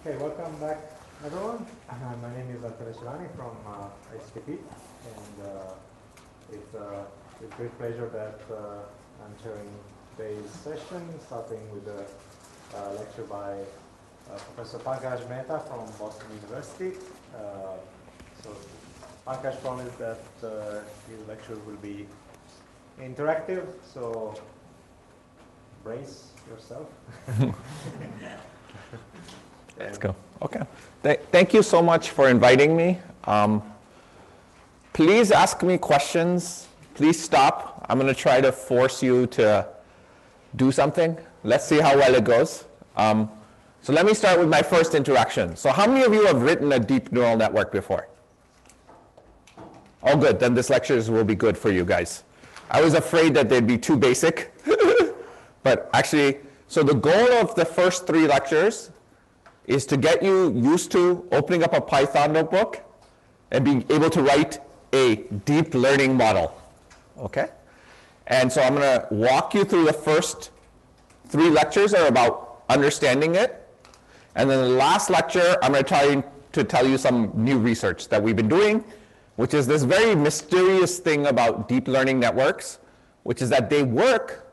Okay, welcome back, everyone. Uh, my name is Alfredo Shilani from uh, ICTP, and uh, it's uh, with great pleasure that uh, I'm chairing today's session, starting with a uh, lecture by uh, Professor Pankaj Mehta from Boston University. Uh, so Pankaj promised that uh, his lecture will be interactive, so brace yourself. Let's go. Okay. Th- thank you so much for inviting me. Um, please ask me questions. Please stop. I'm going to try to force you to do something. Let's see how well it goes. Um, so let me start with my first interaction. So how many of you have written a deep neural network before? Oh, good. Then this lectures will be good for you guys. I was afraid that they'd be too basic, but actually, so the goal of the first three lectures is to get you used to opening up a Python notebook and being able to write a deep learning model. Okay? And so I'm going to walk you through the first three lectures are about understanding it. And then the last lecture, I'm going to try to tell you some new research that we've been doing, which is this very mysterious thing about deep learning networks, which is that they work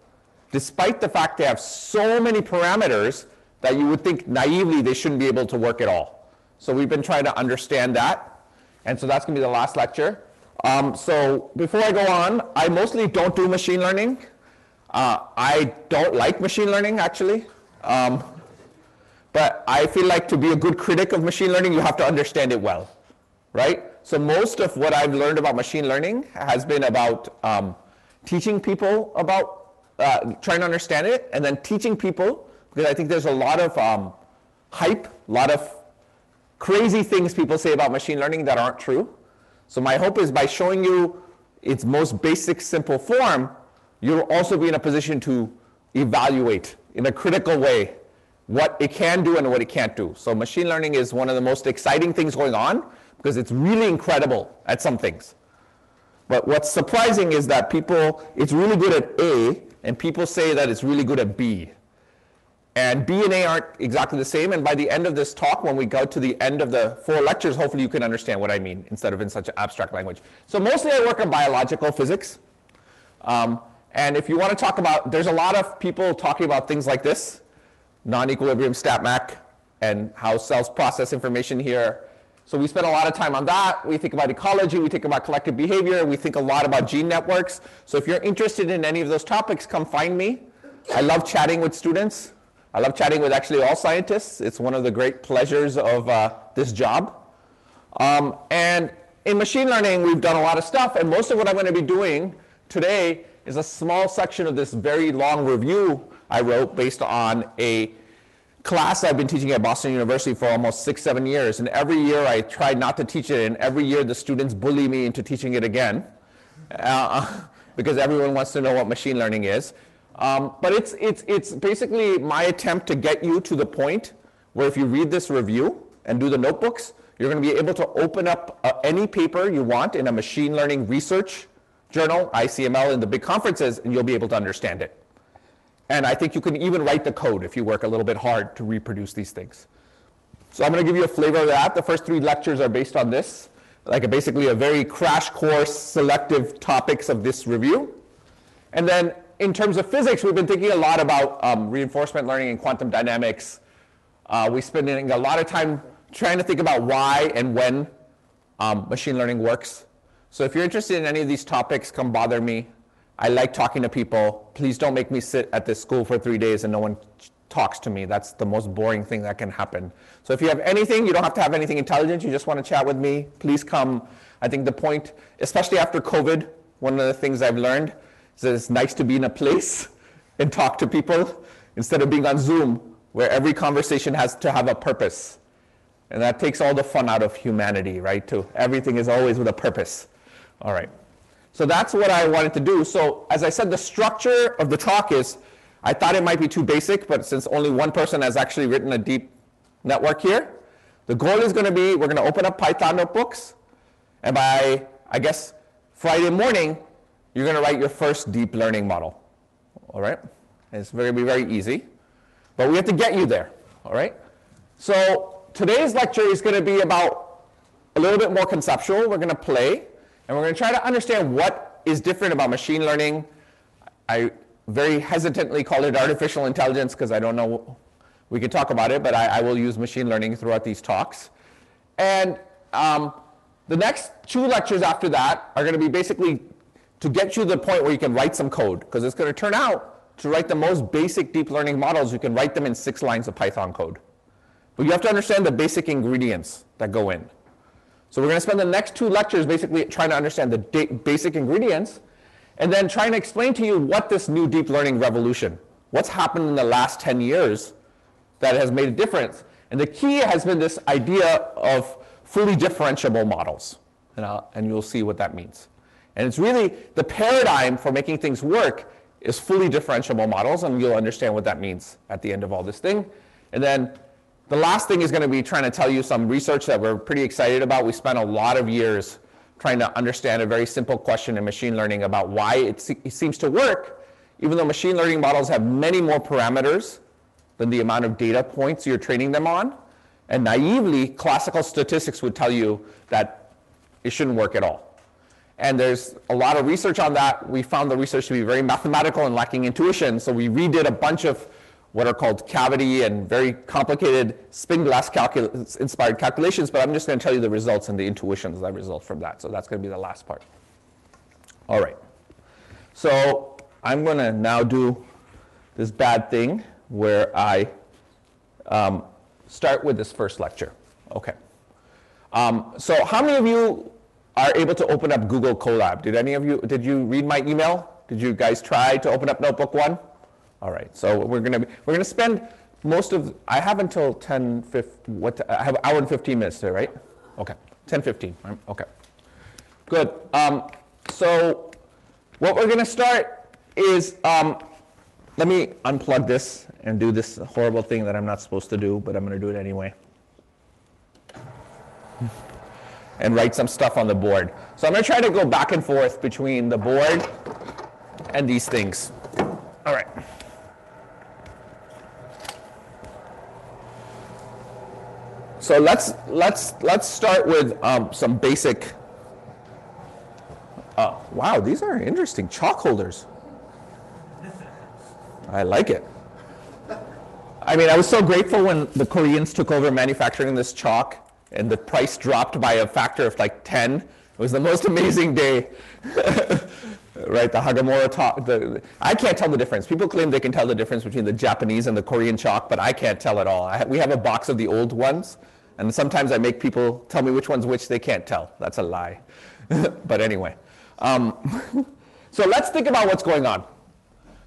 despite the fact they have so many parameters that you would think naively they shouldn't be able to work at all. So we've been trying to understand that. And so that's going to be the last lecture. Um, so before I go on, I mostly don't do machine learning. Uh, I don't like machine learning, actually. Um, but I feel like to be a good critic of machine learning, you have to understand it well, right? So most of what I've learned about machine learning has been about um, teaching people about, uh, trying to understand it, and then teaching people I think there's a lot of um, hype, a lot of crazy things people say about machine learning that aren't true. So my hope is by showing you its most basic, simple form, you'll also be in a position to evaluate in a critical way what it can do and what it can't do. So machine learning is one of the most exciting things going on because it's really incredible at some things. But what's surprising is that people, it's really good at A, and people say that it's really good at B. And B and A aren't exactly the same. And by the end of this talk, when we go to the end of the four lectures, hopefully you can understand what I mean instead of in such abstract language. So mostly I work on biological physics. Um, and if you want to talk about, there's a lot of people talking about things like this, non-equilibrium StatMech, and how cells process information here. So we spend a lot of time on that. We think about ecology, we think about collective behavior, we think a lot about gene networks. So if you're interested in any of those topics, come find me. I love chatting with students. I love chatting with actually all scientists. It's one of the great pleasures of uh, this job. Um, and in machine learning, we've done a lot of stuff, and most of what I'm going to be doing today is a small section of this very long review I wrote based on a class I've been teaching at Boston University for almost six, seven years. And every year I tried not to teach it, and every year the students bully me into teaching it again uh, because everyone wants to know what machine learning is. Um, but it's, it's, it's basically my attempt to get you to the point where if you read this review and do the notebooks, you're going to be able to open up uh, any paper you want in a machine learning research journal, ICML, in the big conferences, and you'll be able to understand it. And I think you can even write the code if you work a little bit hard to reproduce these things. So I'm going to give you a flavor of that. The first three lectures are based on this, like a, basically a very crash course selective topics of this review. And then in terms of physics, we've been thinking a lot about um, reinforcement learning and quantum dynamics. Uh, we're spending a lot of time trying to think about why and when um, machine learning works. So if you're interested in any of these topics, come bother me. I like talking to people. Please don't make me sit at this school for three days and no one talks to me. That's the most boring thing that can happen. So if you have anything, you don't have to have anything intelligent, you just want to chat with me, please come. I think the point, especially after COVID, one of the things I've learned so it's nice to be in a place and talk to people instead of being on Zoom where every conversation has to have a purpose. And that takes all the fun out of humanity, right? Too. Everything is always with a purpose. All right. So that's what I wanted to do. So as I said, the structure of the talk is, I thought it might be too basic, but since only one person has actually written a deep network here, the goal is going to be, we're going to open up Python notebooks, and by, I guess, Friday morning, you're going to write your first deep learning model. All right? And it's going to be very easy. But we have to get you there. All right? So today's lecture is going to be about a little bit more conceptual. We're going to play, and we're going to try to understand what is different about machine learning. I very hesitantly call it artificial intelligence because I don't know. We can talk about it, but I, I will use machine learning throughout these talks. And um, the next two lectures after that are going to be basically to get you to the point where you can write some code, because it's going to turn out to write the most basic deep learning models, you can write them in six lines of Python code. But you have to understand the basic ingredients that go in. So we're going to spend the next two lectures basically trying to understand the basic ingredients and then trying to explain to you what this new deep learning revolution, what's happened in the last 10 years that has made a difference. And the key has been this idea of fully differentiable models. And, and you'll see what that means. And it's really the paradigm for making things work is fully differentiable models, and you'll understand what that means at the end of all this thing. And then the last thing is going to be trying to tell you some research that we're pretty excited about. We spent a lot of years trying to understand a very simple question in machine learning about why it, se- it seems to work, even though machine learning models have many more parameters than the amount of data points you're training them on. And naively, classical statistics would tell you that it shouldn't work at all. And there's a lot of research on that. We found the research to be very mathematical and lacking intuition. So we redid a bunch of what are called cavity and very complicated spin glass calcul- inspired calculations, but I'm just going to tell you the results and the intuitions that result from that. So that's going to be the last part. All right. So I'm going to now do this bad thing where I um, start with this first lecture. Okay. Um, so how many of you are able to open up Google Colab? Did any of you, did you read my email? Did you guys try to open up Notebook One? All right, so we're gonna, be, we're gonna spend most of, I have until 10, 15, what, I have an hour and 15 minutes there, right? Okay, 10, 15, okay. Good, um, so what we're gonna start is, um, let me unplug this and do this horrible thing that I'm not supposed to do, but I'm gonna do it anyway. And write some stuff on the board. So I'm gonna try to go back and forth between the board and these things. All right. So let's let's let's start with um, some basic. Uh, wow, these are interesting chalk holders. I like it. I mean, I was so grateful when the Koreans took over manufacturing this chalk and the price dropped by a factor of like 10. It was the most amazing day. right, the Hagoromo chalk. The, I can't tell the difference. People claim they can tell the difference between the Japanese and the Korean chalk, but I can't tell at all. I, we have a box of the old ones, and sometimes I make people tell me which one's which. They can't tell. That's a lie. but anyway. Um, so let's think about what's going on.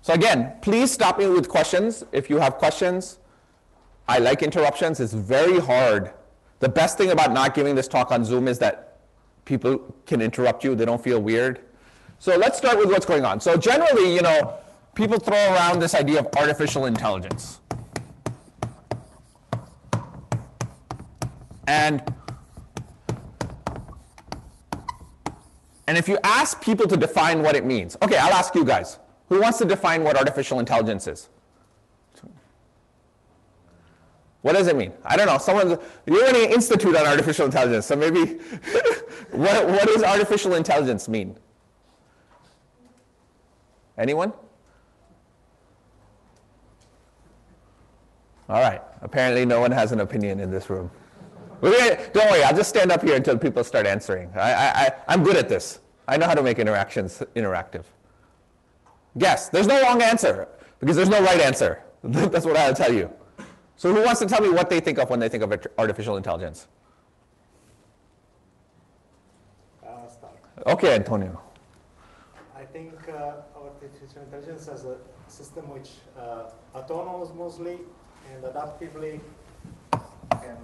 So again, please stop me with questions if you have questions. I like interruptions. It's very hard the best thing about not giving this talk on Zoom is that people can interrupt you, they don't feel weird. So let's start with what's going on. So generally, you know, people throw around this idea of artificial intelligence. And and if you ask people to define what it means, okay, I'll ask you guys. Who wants to define what artificial intelligence is? What does it mean? I don't know. Someone, you're running an institute on artificial intelligence, so maybe, what, what does artificial intelligence mean? Anyone? All right. Apparently, no one has an opinion in this room. Don't worry. I'll just stand up here until people start answering. I, I, I'm good at this. I know how to make interactions interactive. Guess. There's no wrong answer because there's no right answer. That's what I'll tell you. So who wants to tell me what they think of when they think of artificial intelligence? Okay, Antonio. I think uh, artificial intelligence as a system which uh, autonomous mostly and adaptively can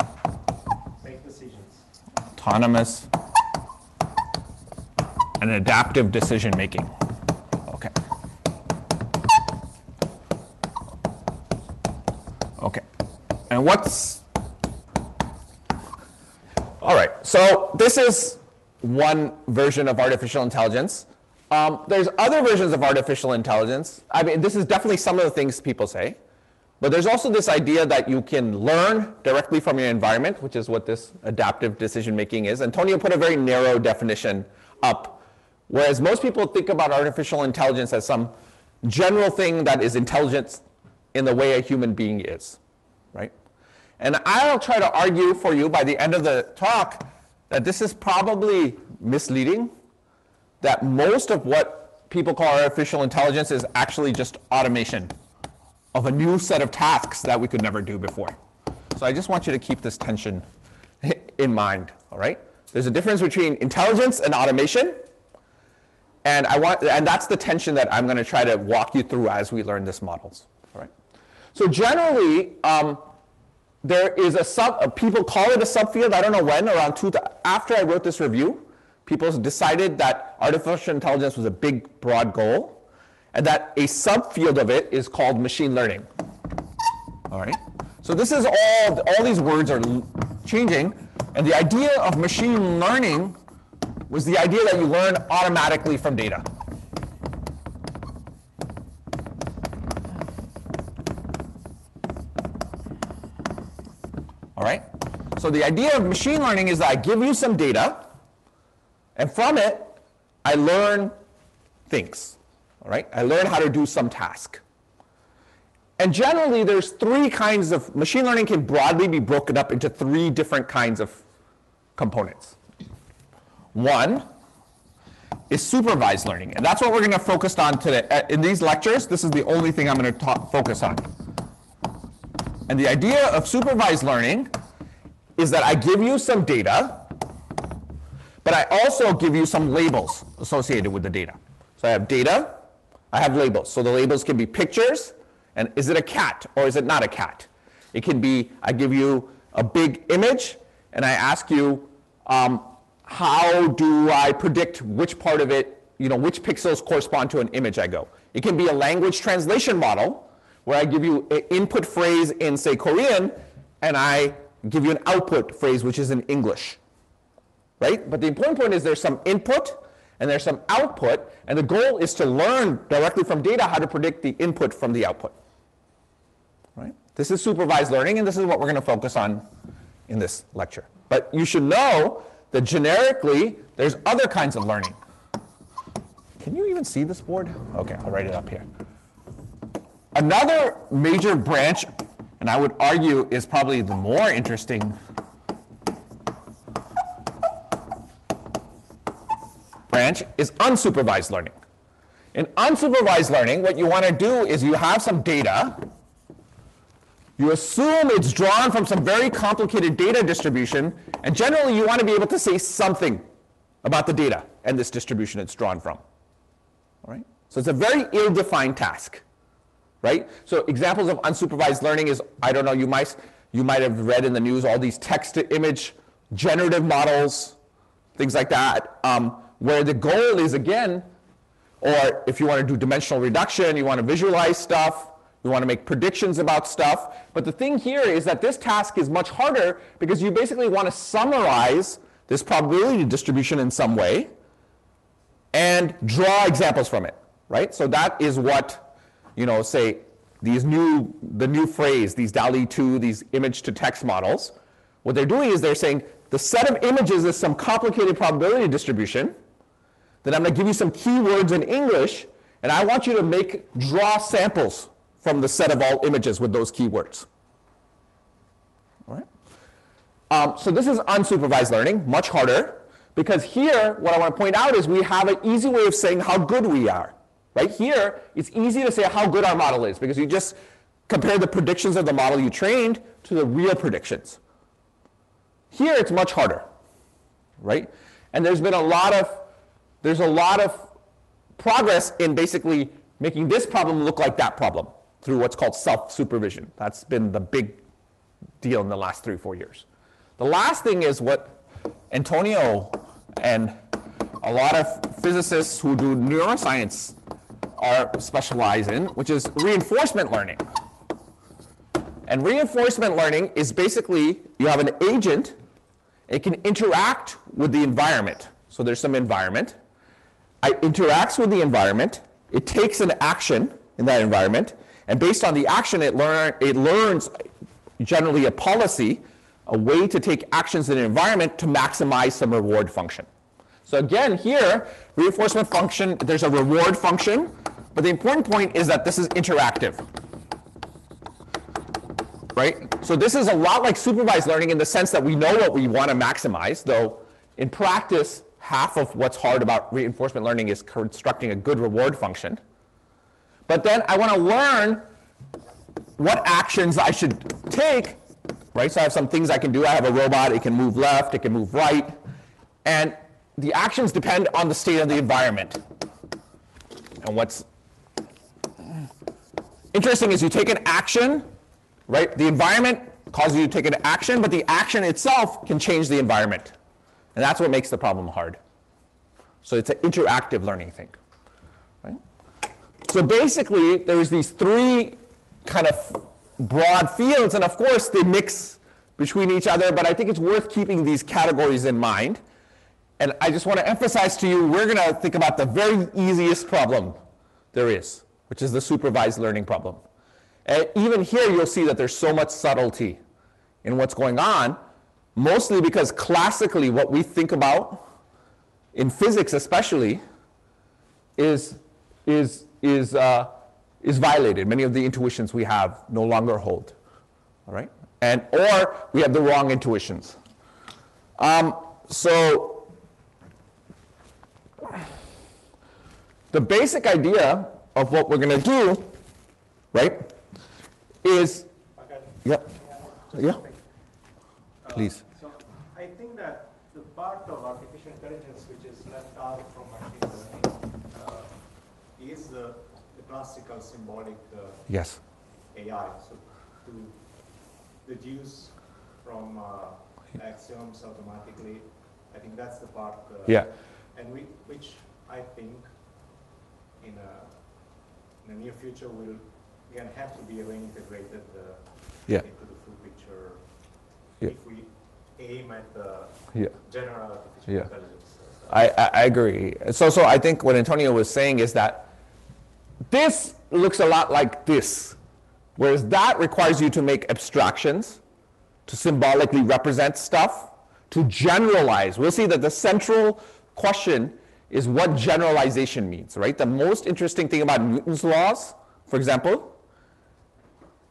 make decisions. Autonomous and adaptive decision making. Okay. Okay. And what's, all right, so this is one version of artificial intelligence. Um, there's other versions of artificial intelligence. I mean, this is definitely some of the things people say. But there's also this idea that you can learn directly from your environment, which is what this adaptive decision making is. Antonio put a very narrow definition up, whereas most people think about artificial intelligence as some general thing that is intelligence in the way a human being is, right? And I'll try to argue for you by the end of the talk that this is probably misleading, that most of what people call artificial intelligence is actually just automation of a new set of tasks that we could never do before. So I just want you to keep this tension in mind, all right? There's a difference between intelligence and automation. And I want and that's the tension that I'm going to try to walk you through as we learn this models? So generally, um, there is a sub, uh, people call it a subfield, I don't know when, around two, after I wrote this review, people decided that artificial intelligence was a big, broad goal and that a subfield of it is called machine learning. All right? So this is all, all these words are changing, and the idea of machine learning was the idea that you learn automatically from data. Right? So the idea of machine learning is that I give you some data, and from it, I learn things. All right? I learn how to do some task. And generally, there's three kinds of machine learning can broadly be broken up into three different kinds of components. One is supervised learning, and that's what we're going to focus on today. Uh, in these lectures, this is the only thing I'm going to talk, focus on. And the idea of supervised learning is that I give you some data, but I also give you some labels associated with the data. So I have data, I have labels. So the labels can be pictures, and is it a cat or is it not a cat? It can be, I give you a big image, and I ask you, um, how do I predict which part of it, you know, which pixels correspond to an image I go? It can be a language translation model, where I give you an input phrase in, say, Korean, and I give you an output phrase, which is in English. Right? But the important point is there's some input and there's some output, and the goal is to learn directly from data how to predict the input from the output. Right? This is supervised learning, and this is what we're going to focus on in this lecture. But you should know that generically, there's other kinds of learning. Can you even see this board? Okay, I'll write it up here. Another major branch, and I would argue is probably the more interesting branch is unsupervised learning. In unsupervised learning, what you want to do is you have some data, you assume it's drawn from some very complicated data distribution, and generally you want to be able to say something about the data and this distribution it's drawn from. All right? So it's a very ill-defined task. Right? So examples of unsupervised learning is, I don't know, you might, you might have read in the news all these text-to-image generative models, things like that. Um, where the goal is again, or if you want to do dimensional reduction, you want to visualize stuff, you want to make predictions about stuff. But the thing here is that this task is much harder because you basically want to summarize this probability distribution in some way and draw examples from it, right? So that is what, you know, say these new, the new phrase, these DALL-E 2, these image to text models, what they're doing is they're saying the set of images is some complicated probability distribution, then I'm going to give you some keywords in English, and I want you to make draw samples from the set of all images with those keywords. All right? Um, so this is unsupervised learning, much harder, because here, what I want to point out is we have an easy way of saying how good we are. Right here, it's easy to say how good our model is, because you just compare the predictions of the model you trained to the real predictions. Here, it's much harder, right? And there's been a lot of there's a lot of progress in basically making this problem look like that problem through what's called self-supervision. That's been the big deal in the last three, four years. The last thing is what Antonio and a lot of physicists who do neuroscience are specialized in, which is reinforcement learning. And reinforcement learning is basically you have an agent, it can interact with the environment. So there's some environment, it interacts with the environment, it takes an action in that environment, And based on the action, it, learn, it learns generally a policy, a way to take actions in an environment to maximize some reward function. So again, here, reinforcement function, there's a reward function, but the important point is that this is interactive. Right? So this is a lot like supervised learning in the sense that we know what we want to maximize, though in practice, half of what's hard about reinforcement learning is constructing a good reward function. But then I want to learn what actions I should take, right? So I have some things I can do. I have a robot, it can move left, it can move right. And the actions depend on the state of the environment. And what's interesting is you take an action, right? The environment causes you to take an action, but the action itself can change the environment. And that's what makes the problem hard. So it's an interactive learning thing. Right? So basically, there's these three kind of broad fields, and of course they mix between each other, but I think it's worth keeping these categories in mind. And I just want to emphasize to you, we're going to think about the very easiest problem there is, which is the supervised learning problem. And even here, you'll see that there's so much subtlety in what's going on, mostly because classically what we think about, in physics especially, is, is, is, uh, is violated. Many of the intuitions we have no longer hold. All right? And, or we have the wrong intuitions. Um, so the basic idea of what we're going to do, right, is, yeah, yeah, please. So I think that the part of artificial intelligence which is left out from machine learning uh, is the, the classical symbolic uh, Yes. AI. So to deduce from uh, axioms automatically, I think that's the part. Uh, Yeah. And we, which I think in the near future will again have to be reintegrated uh, Yeah. into the full picture Yeah. if we aim at the Yeah. general artificial Yeah. intelligence. uh, I, I, I agree. So, so I think what Antonio was saying is that this looks a lot like this, whereas that requires you to make abstractions, to symbolically represent stuff, to generalize. We'll see that the central question is what generalization means, right? The most interesting thing about Newton's laws, for example,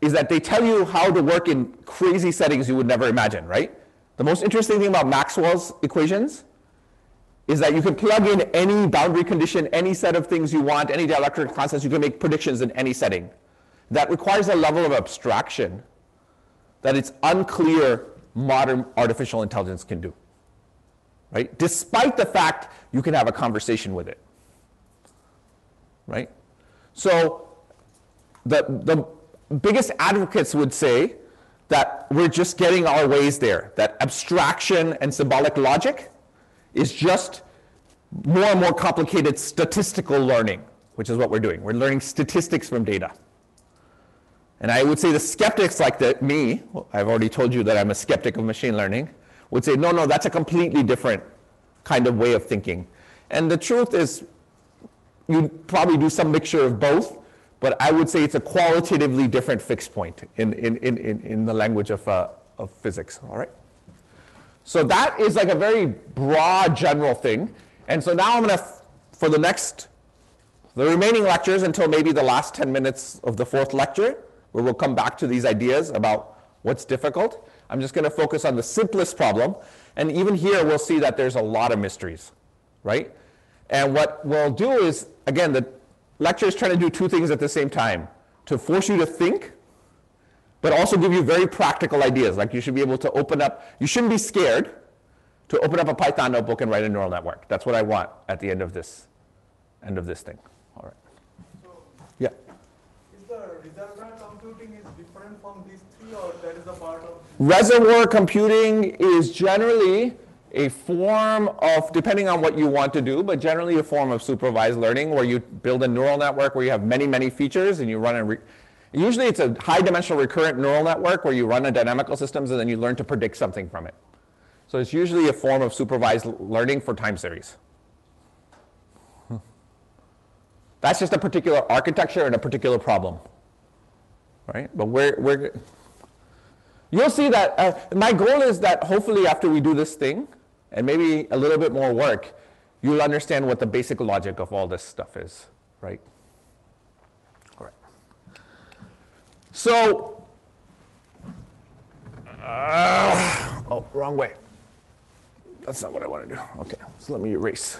is that they tell you how to work in crazy settings you would never imagine, right? The most interesting thing about Maxwell's equations is that you can plug in any boundary condition, any set of things you want, any dielectric constants, you can make predictions in any setting. That requires a level of abstraction that it's unclear modern artificial intelligence can do. Right? Despite the fact you can have a conversation with it. Right? So the, the biggest advocates would say that we're just getting our ways there, that abstraction and symbolic logic is just more and more complicated statistical learning, which is what we're doing. We're learning statistics from data. And I would say the skeptics like me, I've already told you that I'm a skeptic of machine learning, would say, no, no, that's a completely different kind of way of thinking. And the truth is, you probably do some mixture of both, but I would say it's a qualitatively different fixed point in, in, in, in, in the language of, uh, of physics, all right? So that is like a very broad general thing. And so now I'm to, for the next, the remaining lectures until maybe the last 10 minutes of the fourth lecture, where we'll come back to these ideas about what's difficult, I'm just going to focus on the simplest problem. And even here, we'll see that there's a lot of mysteries, right? And what we'll do is, again, the lecture is trying to do two things at the same time to force you to think but also give you very practical ideas. Like you should be able to open up, you shouldn't be scared to open up a Python notebook and write a neural network. That's what I want at the end of this, end of this thing. All right. So, Yeah. is the reservoir computing is different from these three, or that is a part of? Reservoir computing is generally a form of, depending on what you want to do, but generally a form of supervised learning where you build a neural network where you have many, many features and you run a, usually it's a high dimensional recurrent neural network where you run a dynamical systems and then you learn to predict something from it. So it's usually a form of supervised learning for time series. That's just a particular architecture and a particular problem. right? But we're, we're you'll see that uh, my goal is that hopefully after we do this thing and maybe a little bit more work, you'll understand what the basic logic of all this stuff is, right? All right. So, uh, oh, wrong way. That's not what I want to do. Okay, so let me erase.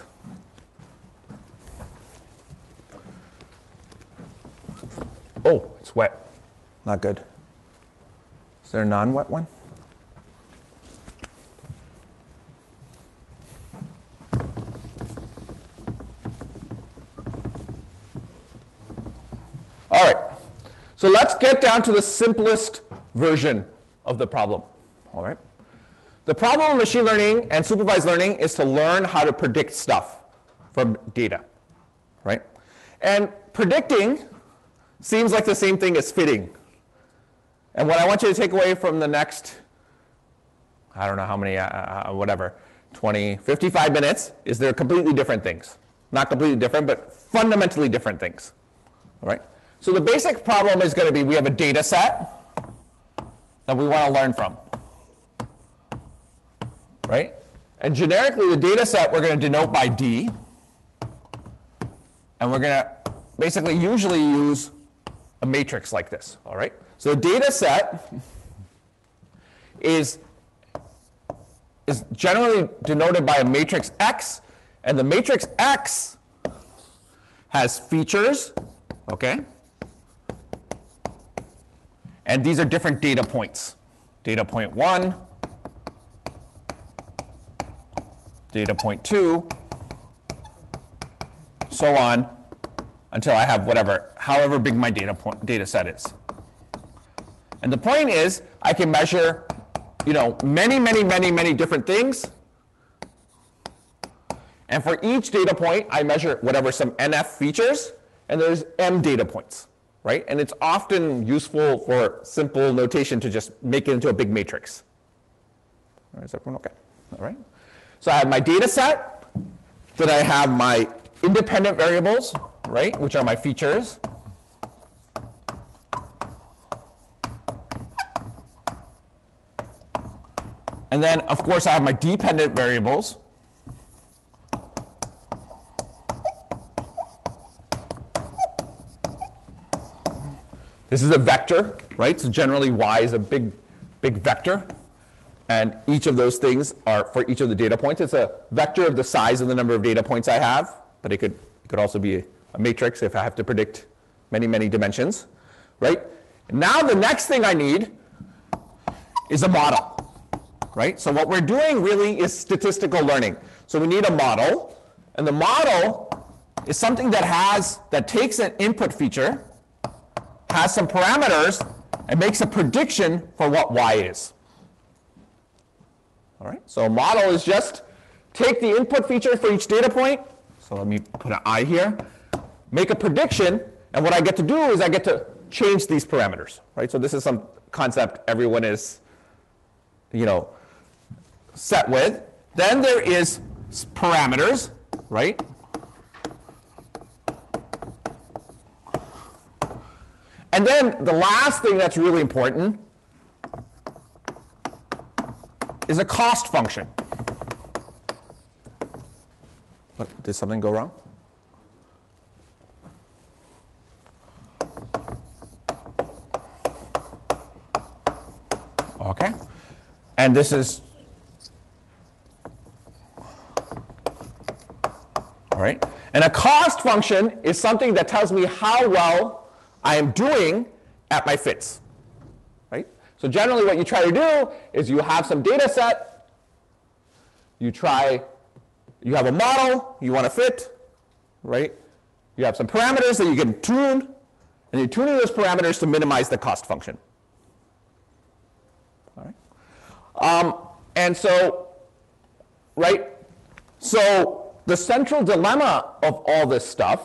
Oh, it's wet. Not good. Is there a non-wet one? All right. So let's get down to the simplest version of the problem. All right. The problem of machine learning and supervised learning is to learn how to predict stuff from data, right? And predicting seems like the same thing as fitting. And what I want you to take away from the next, I don't know how many, uh, uh, whatever, 20, 55 minutes, is they're completely different things. Not completely different, but fundamentally different things. All right? So the basic problem is going to be we have a data set that we want to learn from. Right? And generically, the data set we're going to denote by D. And we're going to basically usually use a matrix like this. All right? So the data set is, is generally denoted by a matrix X, and the matrix X has features, okay? And these are different data points. Data point one, data point two, so on, until I have whatever, however big my data, point, data set is. And the point is, I can measure, you know, many, many, many, many different things. And for each data point, I measure whatever some NF features, and there's M data points, right? And it's often useful for simple notation to just make it into a big matrix. All right, is everyone okay? All right. So I have my data set, then I have my independent variables, right, which are my features. And then, of course, I have my dependent variables. This is a vector, right? So generally y is a big, big vector. And each of those things are for each of the data points. It's a vector of the size of the number of data points I have, but it could, it could also be a, a matrix if I have to predict many, many dimensions, right? Now the next thing I need is a model right? So what we're doing really is statistical learning. So we need a model, and the model is something that has, that takes an input feature, has some parameters, and makes a prediction for what y is. All right, so a model is just take the input feature for each data point, so let me put an i here, make a prediction, and what I get to do is I get to change these parameters, right? So this is some concept everyone is, you know, set with. Then there is parameters, right? And then the last thing that's really important is a cost function. What, did something go wrong? Okay. And this is All right? And a cost function is something that tells me how well I am doing at my fits. Right? So generally what you try to do is you have some data set, you try, you have a model you want to fit, right? You have some parameters that you can tune, and you're tuning those parameters to minimize the cost function. All right? Um, and so, right? So the central dilemma of all this stuff,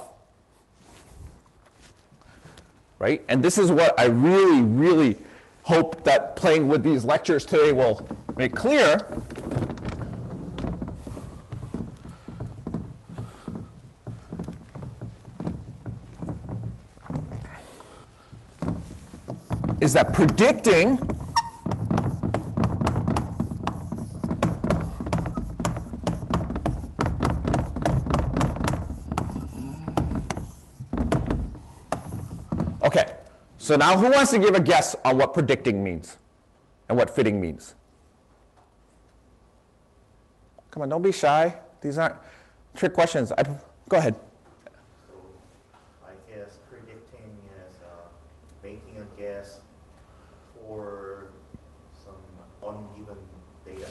right? And this is what I really, really hope that playing with these lectures today will make clear. is that predicting so now who wants to give a guess on what predicting means and what fitting means? Come on, don't be shy. These aren't trick questions. I, go ahead. So I guess predicting is uh, making a guess for some uneven data.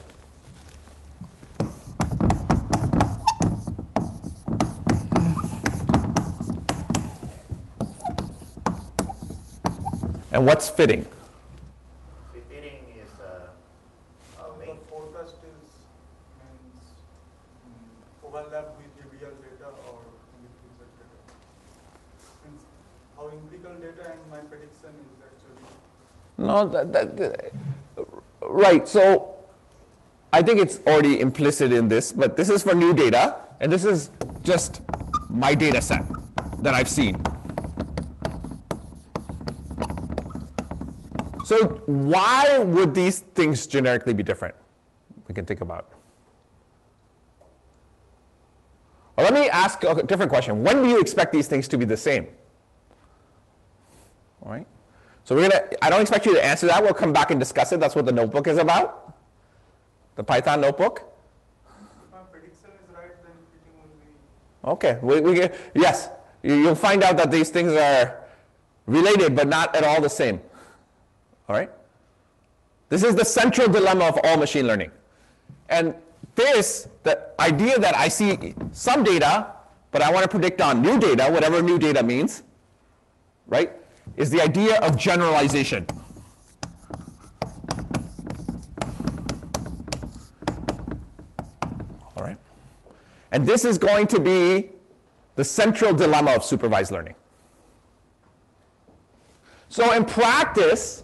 And what's fitting? Fitting is uh, uh, The forecast is means mm, overlap with the real data or with research data. Means how empirical data and my prediction is actually No, that, that, that- right. So I think it's already implicit in this, but this is for new data, and this is just my data set that I've seen. So why would these things generically be different? We can think about. Well, let me ask a different question. When do you expect these things to be the same? All right. So we're gonna. I don't expect you to answer that. We'll come back and discuss it. That's what the notebook is about. The Python notebook. if my prediction is right, then fitting will be Okay. We, we get, yes. You'll find out that these things are related, but not at all the same. All right. This is the central dilemma of all machine learning. And this, the idea that I see some data, but I want to predict on new data, whatever new data means, right, is the idea of generalization. All right. And this is going to be the central dilemma of supervised learning. So in practice,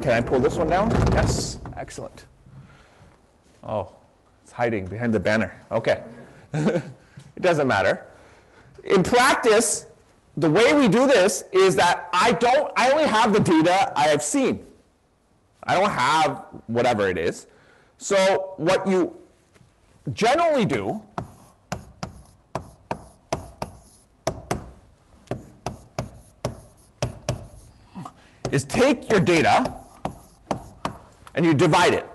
can I pull this one down? Yes, excellent. Oh, it's hiding behind the banner. Okay. it doesn't matter. In practice, the way we do this is that I don't I only have the data I have seen. I don't have whatever it is. So what you generally do is take your data and you divide it.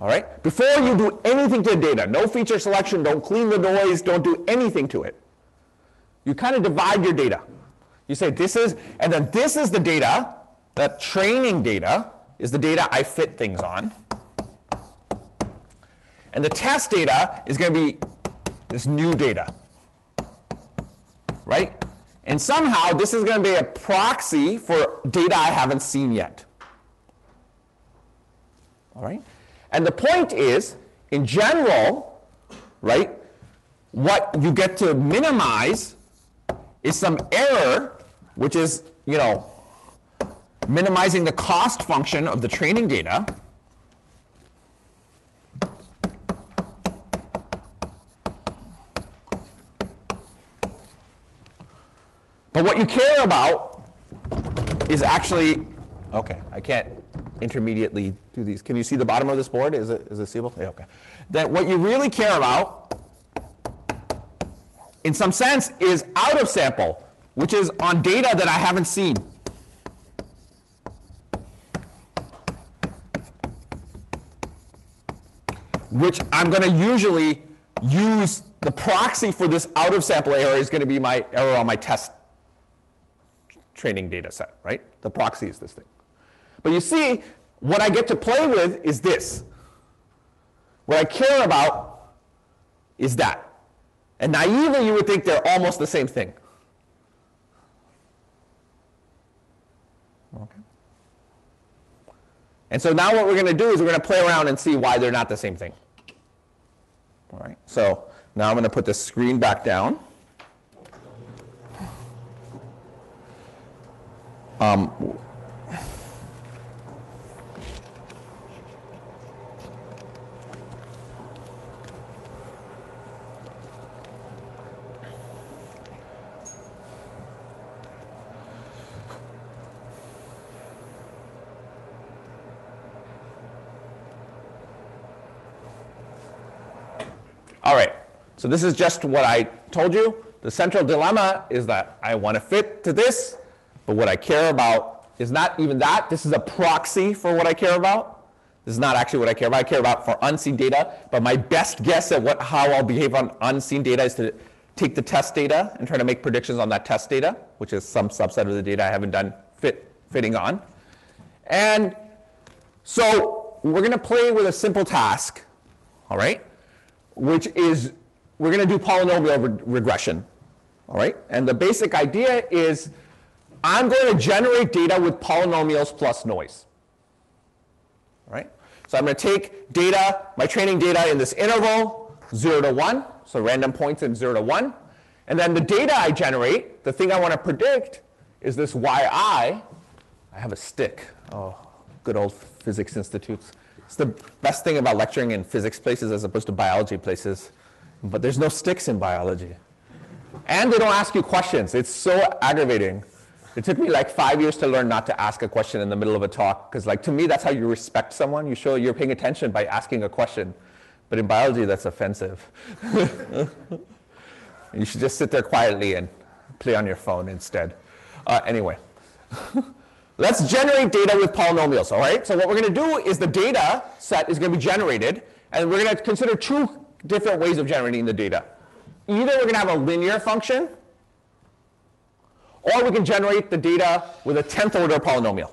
All right? Before you do anything to the data, no feature selection, don't clean the noise, don't do anything to it. You kind of divide your data. You say this is, and then this is the data, that training data is the data I fit things on. And the test data is going to be this new data. Right? And somehow this is going to be a proxy for data I haven't seen yet. All right? And the point is, in general, right, what you get to minimize is some error, which is, you know, minimizing the cost function of the training data. But what you care about is actually, okay, I can't intermediately do these. Can you see the bottom of this board? Is it, is it seeable? Yeah, okay. That what you really care about, in some sense, is out of sample, which is on data that I haven't seen. Which I'm going to usually use the proxy for this out of sample error is going to be my error on my test training data set, right? The proxy is this thing. But you see, what I get to play with is this. What I care about is that. And naively, you would think they're almost the same thing. Okay. And so now what we're going to do is we're going to play around and see why they're not the same thing. All right. So now I'm going to put the screen back down. Um, All right, so this is just what I told you. The central dilemma is that I want to fit to this, but what I care about is not even that. This is a proxy for what I care about. This is not actually what I care about. I care about for unseen data, but my best guess at what, how I'll behave on unseen data is to take the test data and try to make predictions on that test data, which is some subset of the data I haven't done fit, fitting on. And so we're going to play with a simple task, all right, which is we're going to do polynomial re- regression, all right? And the basic idea is I'm going to generate data with polynomials plus noise, all right? So I'm going to take data, my training data in this interval, 0 to 1, so random points in 0 to 1. And then the data I generate, the thing I want to predict, is this yi. I have a stick. Oh, good old physics institutes. It's the best thing about lecturing in physics places as opposed to biology places. But there's no sticks in biology. And they don't ask you questions. It's so aggravating. It took me like five years to learn not to ask a question in the middle of a talk, because like to me, that's how you respect someone. You show you're paying attention by asking a question. But in biology, that's offensive. you should just sit there quietly and play on your phone instead. Uh, anyway, let's generate data with polynomials, all right? So what we're going to do is the data set is going to be generated, and we're going to consider two different ways of generating the data. Either we're going to have a linear function, or we can generate the data with a 10th order polynomial.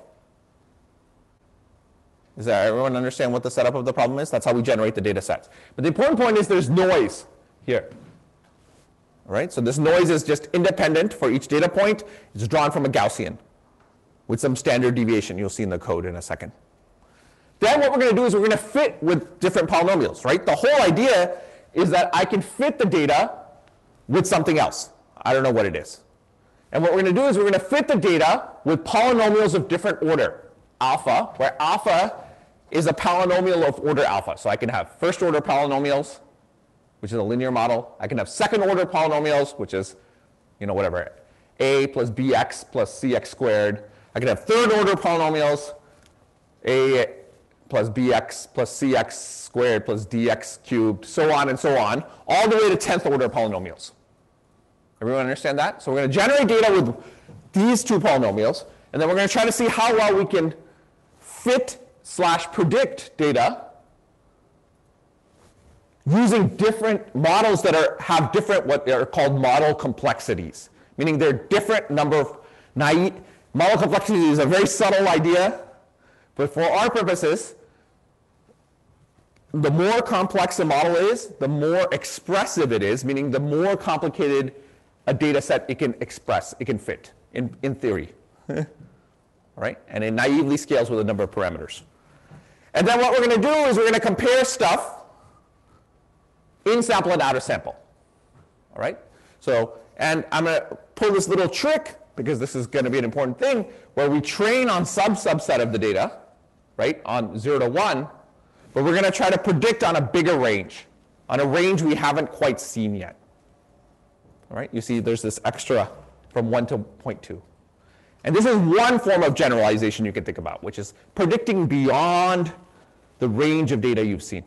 Does that, everyone understand what the setup of the problem is? That's how we generate the data sets. But the important point is there's noise here. All right, so this noise is just independent for each data point. It's drawn from a Gaussian with some standard deviation you'll see in the code in a second. Then what we're going to do is we're going to fit with different polynomials, right? The whole idea is that I can fit the data with something else. I don't know what it is. And what we're going to do is we're going to fit the data with polynomials of different order, alpha, where alpha is a polynomial of order alpha. So I can have first order polynomials, which is a linear model. I can have second order polynomials, which is, you know, whatever, a plus bx plus cx squared. I can have third order polynomials, a plus bx plus cx squared plus dx cubed, so on and so on, all the way to 10th order polynomials. Everyone understand that? So we're going to generate data with these two polynomials, and then we're going to try to see how well we can fit slash predict data using different models that are, have different what they are called model complexities, meaning they're different number of naive. Model complexity is a very subtle idea, but for our purposes, the more complex a model is, the more expressive it is, meaning the more complicated a data set it can express, it can fit, in, in theory. right? And it naively scales with a number of parameters. And then what we're going to do is we're going to compare stuff in sample and out of sample. All right? So, and I'm going to pull this little trick because this is going to be an important thing where we train on sub subset of the data, right, on 0 to 1, but we're going to try to predict on a bigger range, on a range we haven't quite seen yet. All right, you see there's this extra from 1 to 0.2. And this is one form of generalization you can think about, which is predicting beyond the range of data you've seen.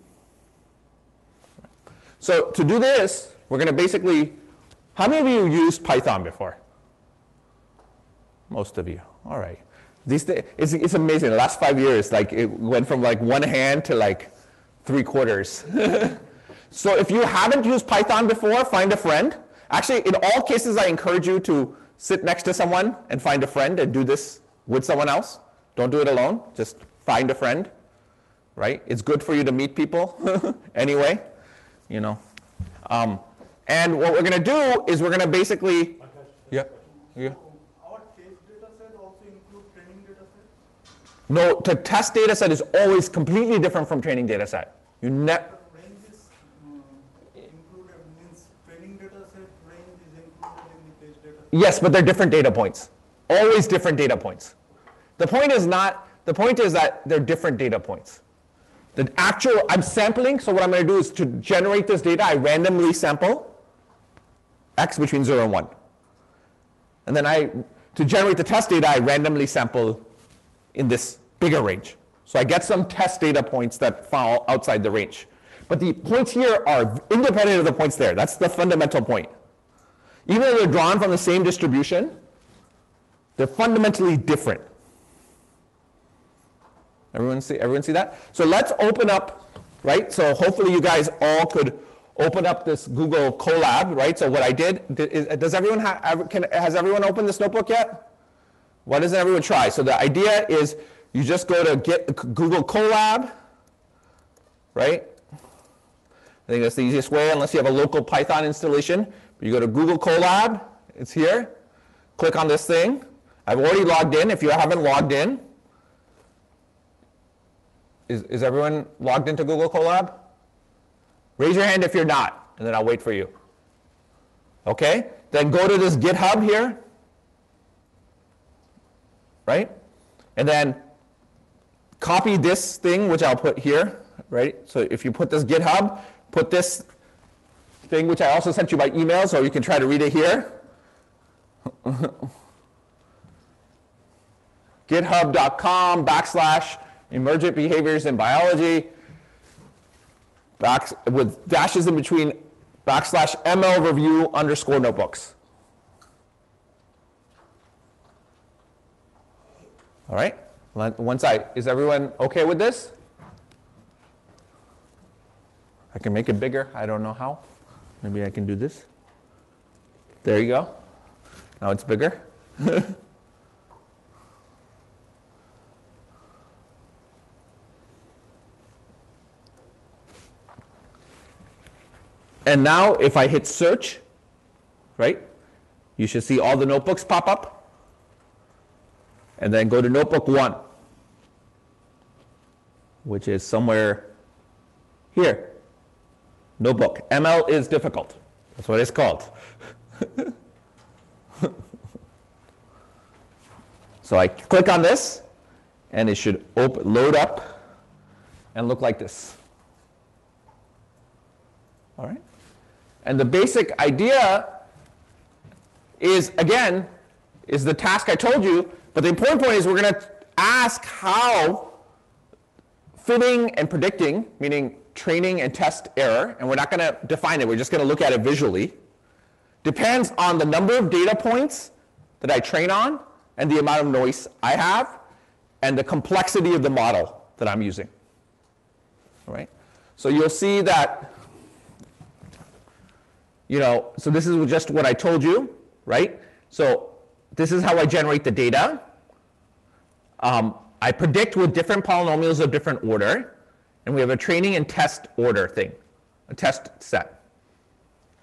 So to do this, we're going to basically, how many of you used Python before? Most of you. All right. These days, it's, it's amazing. The last five years, like it went from like one hand to like three quarters. so if you haven't used Python before, find a friend. Actually, in all cases, I encourage you to sit next to someone and find a friend and do this with someone else. Don't do it alone. Just find a friend, right? It's good for you to meet people anyway, you know. Um, and what we're going to do is we're going to basically, yeah, yeah. Our test data set also include training data set? No, the test data set is always completely different from training data set. You ne- But range is uh, included, means training data set range is included in the test data. yes, but they're different data points. Always different data points. The point is not, the point is that they're different data points. The actual, I'm sampling, so what I'm going to do is to generate this data, I randomly sample x between 0 and 1. And then I, to generate the test data, I randomly sample in this bigger range. So I get some test data points that fall outside the range. But the points here are independent of the points there. That's the fundamental point. Even though they're drawn from the same distribution, they're fundamentally different. Everyone see, everyone see that? So let's open up, right? So hopefully you guys all could open up this Google Colab, right? So what I did, does everyone have, can, has everyone opened this notebook yet? Why doesn't everyone try? So the idea is you just go to get Google Colab, right? I think that's the easiest way unless you have a local Python installation. But you go to Google Colab, it's here. Click on this thing. I've already logged in. If you haven't logged in, is, is everyone logged into Google Colab? Raise your hand if you're not, and then I'll wait for you. Okay? Then go to this GitHub here, right? And then copy this thing, which I'll put here, right? So if you put this GitHub, put this thing, which I also sent you by email, so you can try to read it here. GitHub.com backslash emergent behaviors in biology, back, with dashes in between backslash ML review underscore notebooks. All right, Let- side. Is everyone okay with this? I can make it bigger, I don't know how. Maybe I can do this. There you go. Now it's bigger. And now if I hit search, right, you should see all the notebooks pop up. And then go to notebook one, which is somewhere here. Notebook. ML is difficult. That's what it's called. so I click on this, and it should op- load up and look like this. All right? And the basic idea is, again, is the task I told you, but the important point is we're going to ask how fitting and predicting, meaning training and test error, and we're not going to define it, we're just going to look at it visually, depends on the number of data points that I train on and the amount of noise I have and the complexity of the model that I'm using. All right? So you'll see that you know, so this is just what I told you, right? So this is how I generate the data. Um, I predict with different polynomials of different order, and we have a training and test order thing, a test set,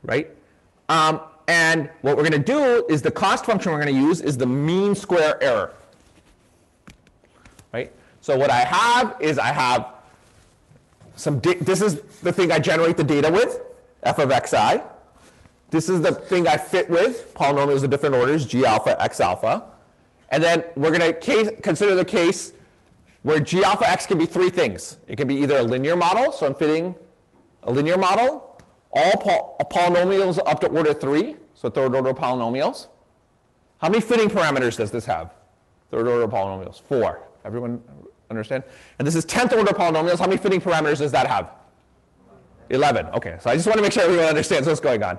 right? Um, and what we're going to do is the cost function we're going to use is the mean square error, right? So what I have is I have some, this is the thing I generate the data with, f of xi. This is the thing I fit with, polynomials of different orders, g alpha, x alpha. And then we're going to consider the case where g alpha x can be three things. It can be either a linear model, so I'm fitting a linear model, all pol- polynomials up to order three, so third order polynomials. How many fitting parameters does this have? Third order polynomials, four. Everyone understand? And this is 10th order polynomials. How many fitting parameters does that have? 11. Okay, so I just want to make sure everyone understands what's going on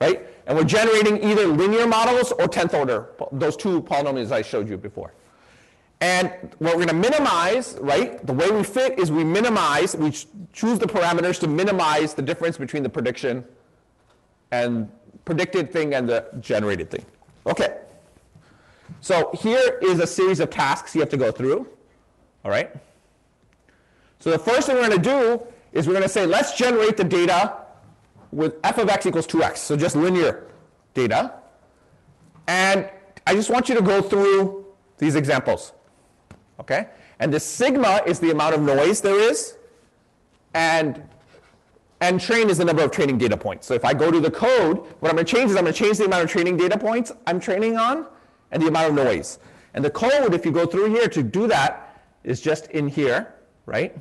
right? And we're generating either linear models or 10th order, those two polynomials I showed you before. And what we're going to minimize, right? The way we fit is we minimize, we choose the parameters to minimize the difference between the prediction and predicted thing and the generated thing. Okay. So here is a series of tasks you have to go through. All right? So the first thing we're going to do is we're going to say, let's generate the data with f of x equals 2x, so just linear data. And I just want you to go through these examples. Okay? And the sigma is the amount of noise there is, and and train is the number of training data points. So if I go to the code, what I'm going to change is I'm going to change the amount of training data points I'm training on and the amount of noise. And the code, if you go through here to do that, is just in here, right?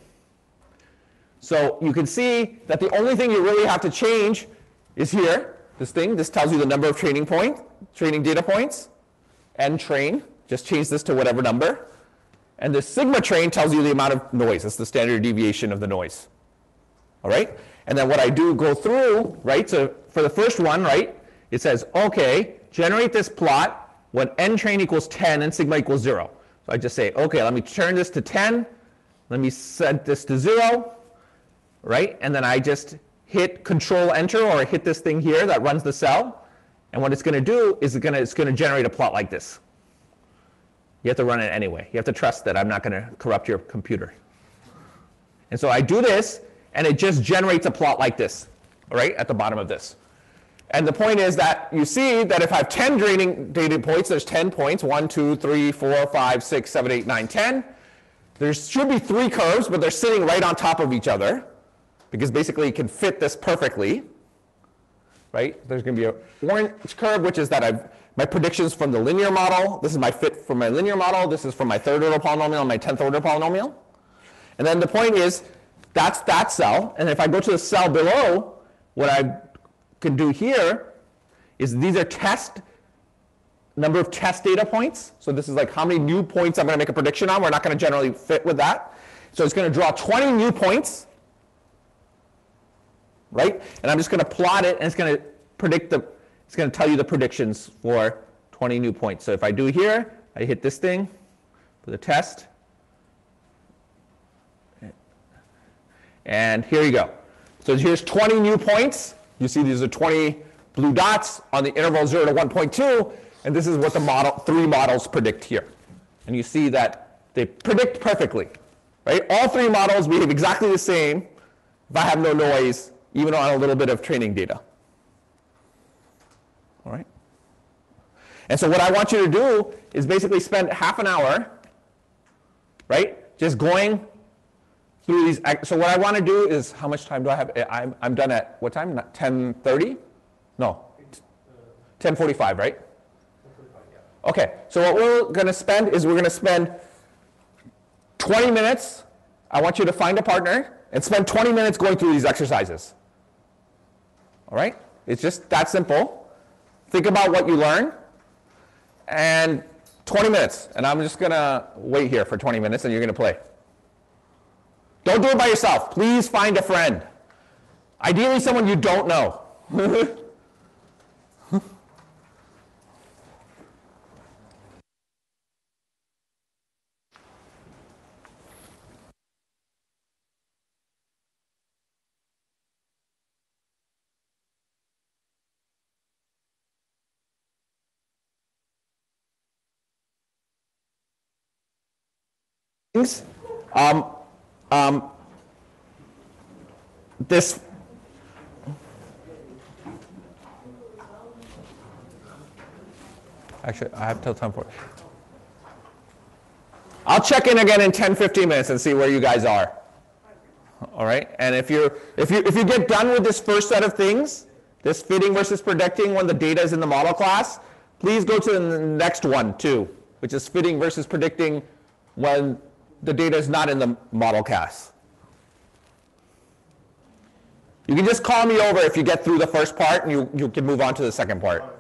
So you can see that the only thing you really have to change is here, this thing. This tells you the number of training point, training data points, and train. Just change this to whatever number. And the sigma train tells you the amount of noise. That's the standard deviation of the noise. All right? And then what I do go through, right? So for the first one, right? It says, okay, generate this plot when n train equals 10 and sigma equals 0. So I just say, okay, let me turn this to 10. Let me set this to 0. Right? And then I just hit control enter or hit this thing here that runs the cell. And what it's going to do is it's going to, it's going to generate a plot like this. You have to run it anyway. You have to trust that I'm not going to corrupt your computer. And so I do this, and it just generates a plot like this, right, at the bottom of this. And the point is that you see that if I have 10 draining data points, there's 10 points, 1, 2, 3, 4, 5, 6, 7, 8, 9, 10. There should be three curves, but they're sitting right on top of each other because basically it can fit this perfectly right? There's going to be a orange curve, which is that I've my predictions from the linear model. This is my fit from my linear model. This is from my third order polynomial and my 10th order polynomial. And then the point is, that's that cell. And if I go to the cell below, what I can do here is these are test number of test data points. So this is like how many new points I'm going to make a prediction on. We're not going to generally fit with that. So it's going to draw 20 new points right? And I'm just going to plot it, and it's going to predict the, it's going to tell you the predictions for 20 new points. So if I do here, I hit this thing for the test. And here you go. So here's 20 new points. You see these are 20 blue dots on the interval 0 to 1.2, and this is what the model, three models predict here. And you see that they predict perfectly, right? All three models behave exactly the same if I have no noise even on a little bit of training data. All right? And so what I want you to do is basically spend half an hour, right, just going through these. So what I want to do is, how much time do I have? Eh, I'm, I'm done at what time? 10.30? No, 10.45, right? Okay, so what we're going to spend is we're going to spend 20 minutes. I want you to find a partner and spend 20 minutes going through these exercises. All right? It's just that simple. Think about what you learn and 20 minutes. And I'm just going to wait here for 20 minutes and you're going to play. Don't do it by yourself. Please find a friend. Ideally, someone you don't know. things. Um, um, this actually I have till time for it. I'll check in again in 10 15 minutes and see where you guys are. All right? And if you if you if you get done with this first set of things, this fitting versus predicting when the data is in the model class, please go to the next one too, which is fitting versus predicting when the data is not in the model class. You can just call me over if you get through the first part and you, you can move on to the second part.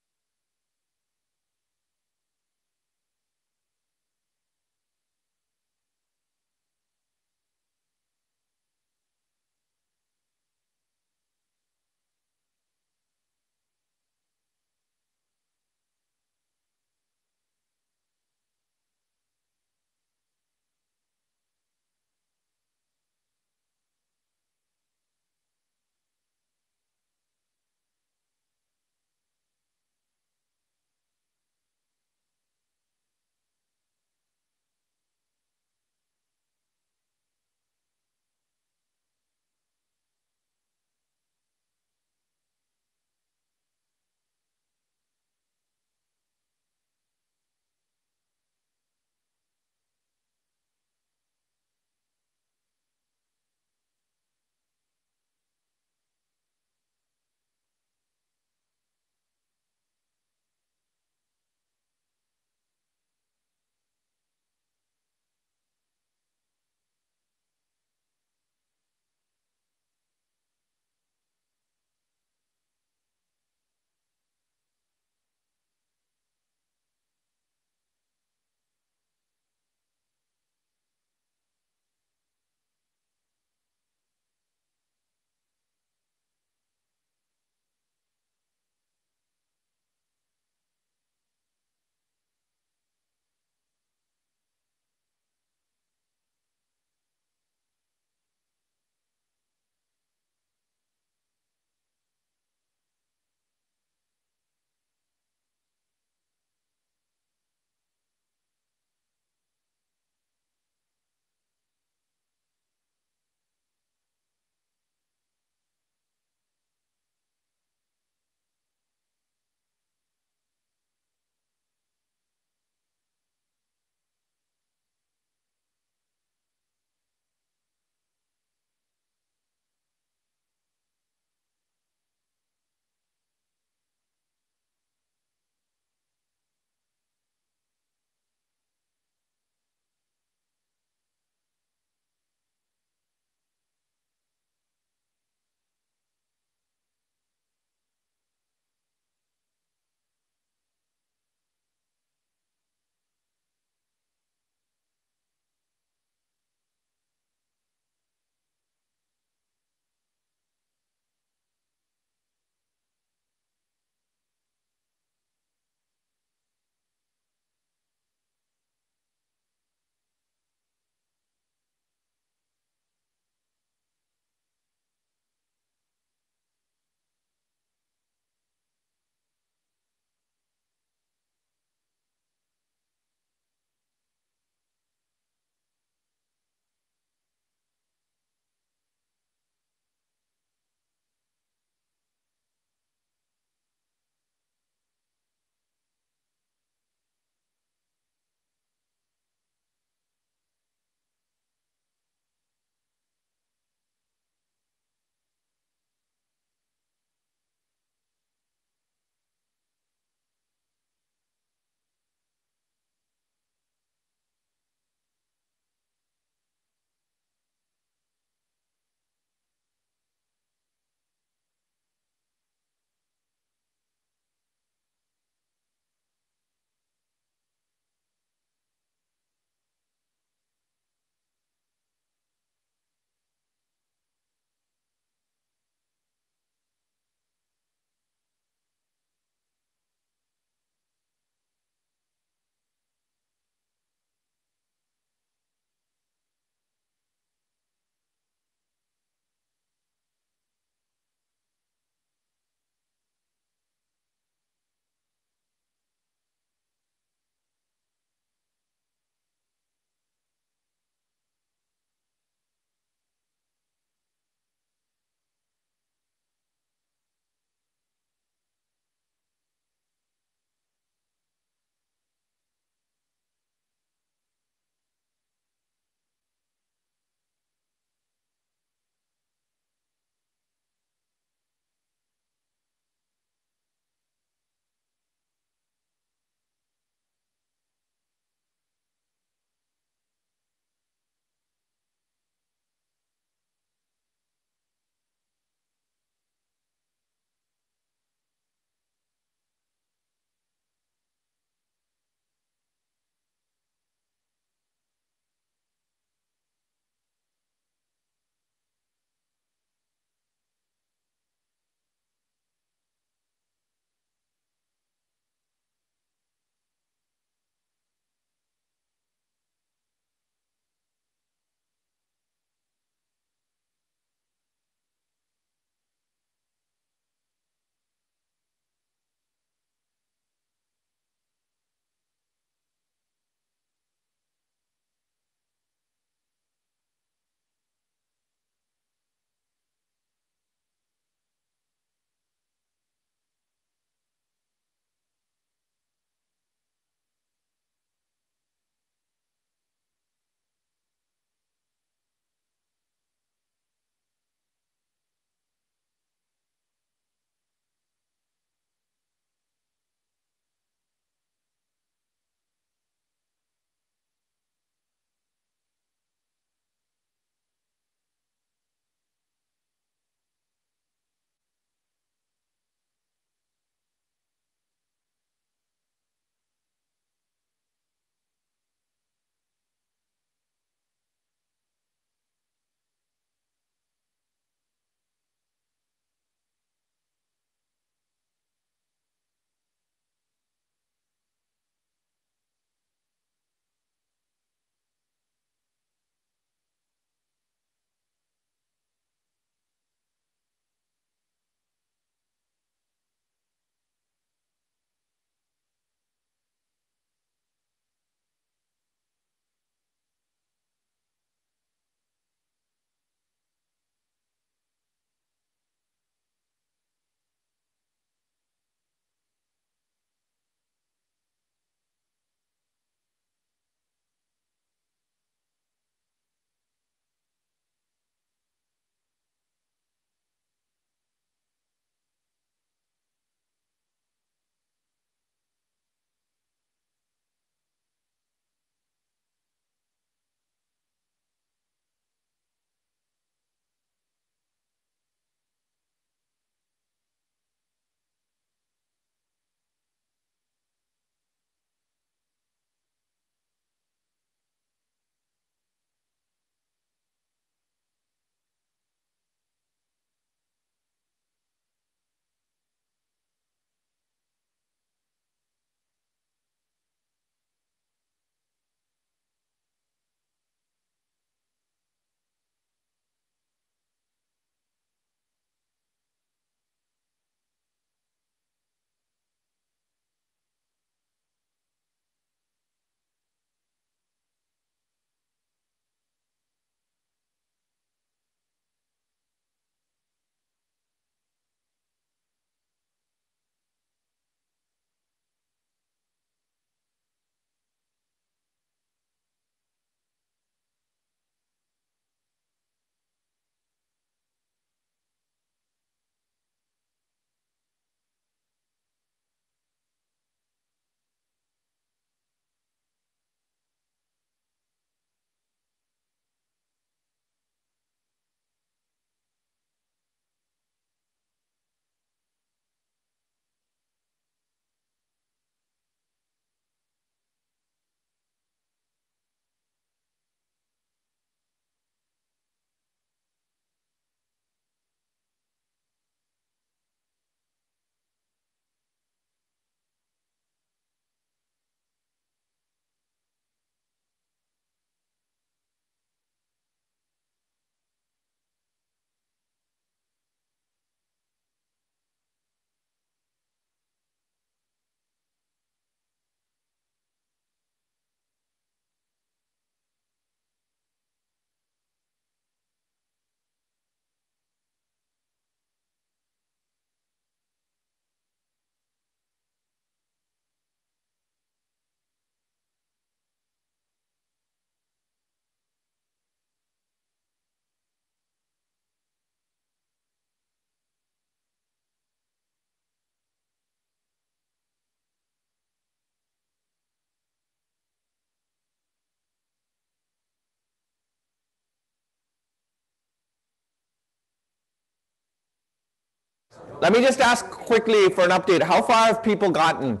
Let me just ask quickly for an update. How far have people gotten?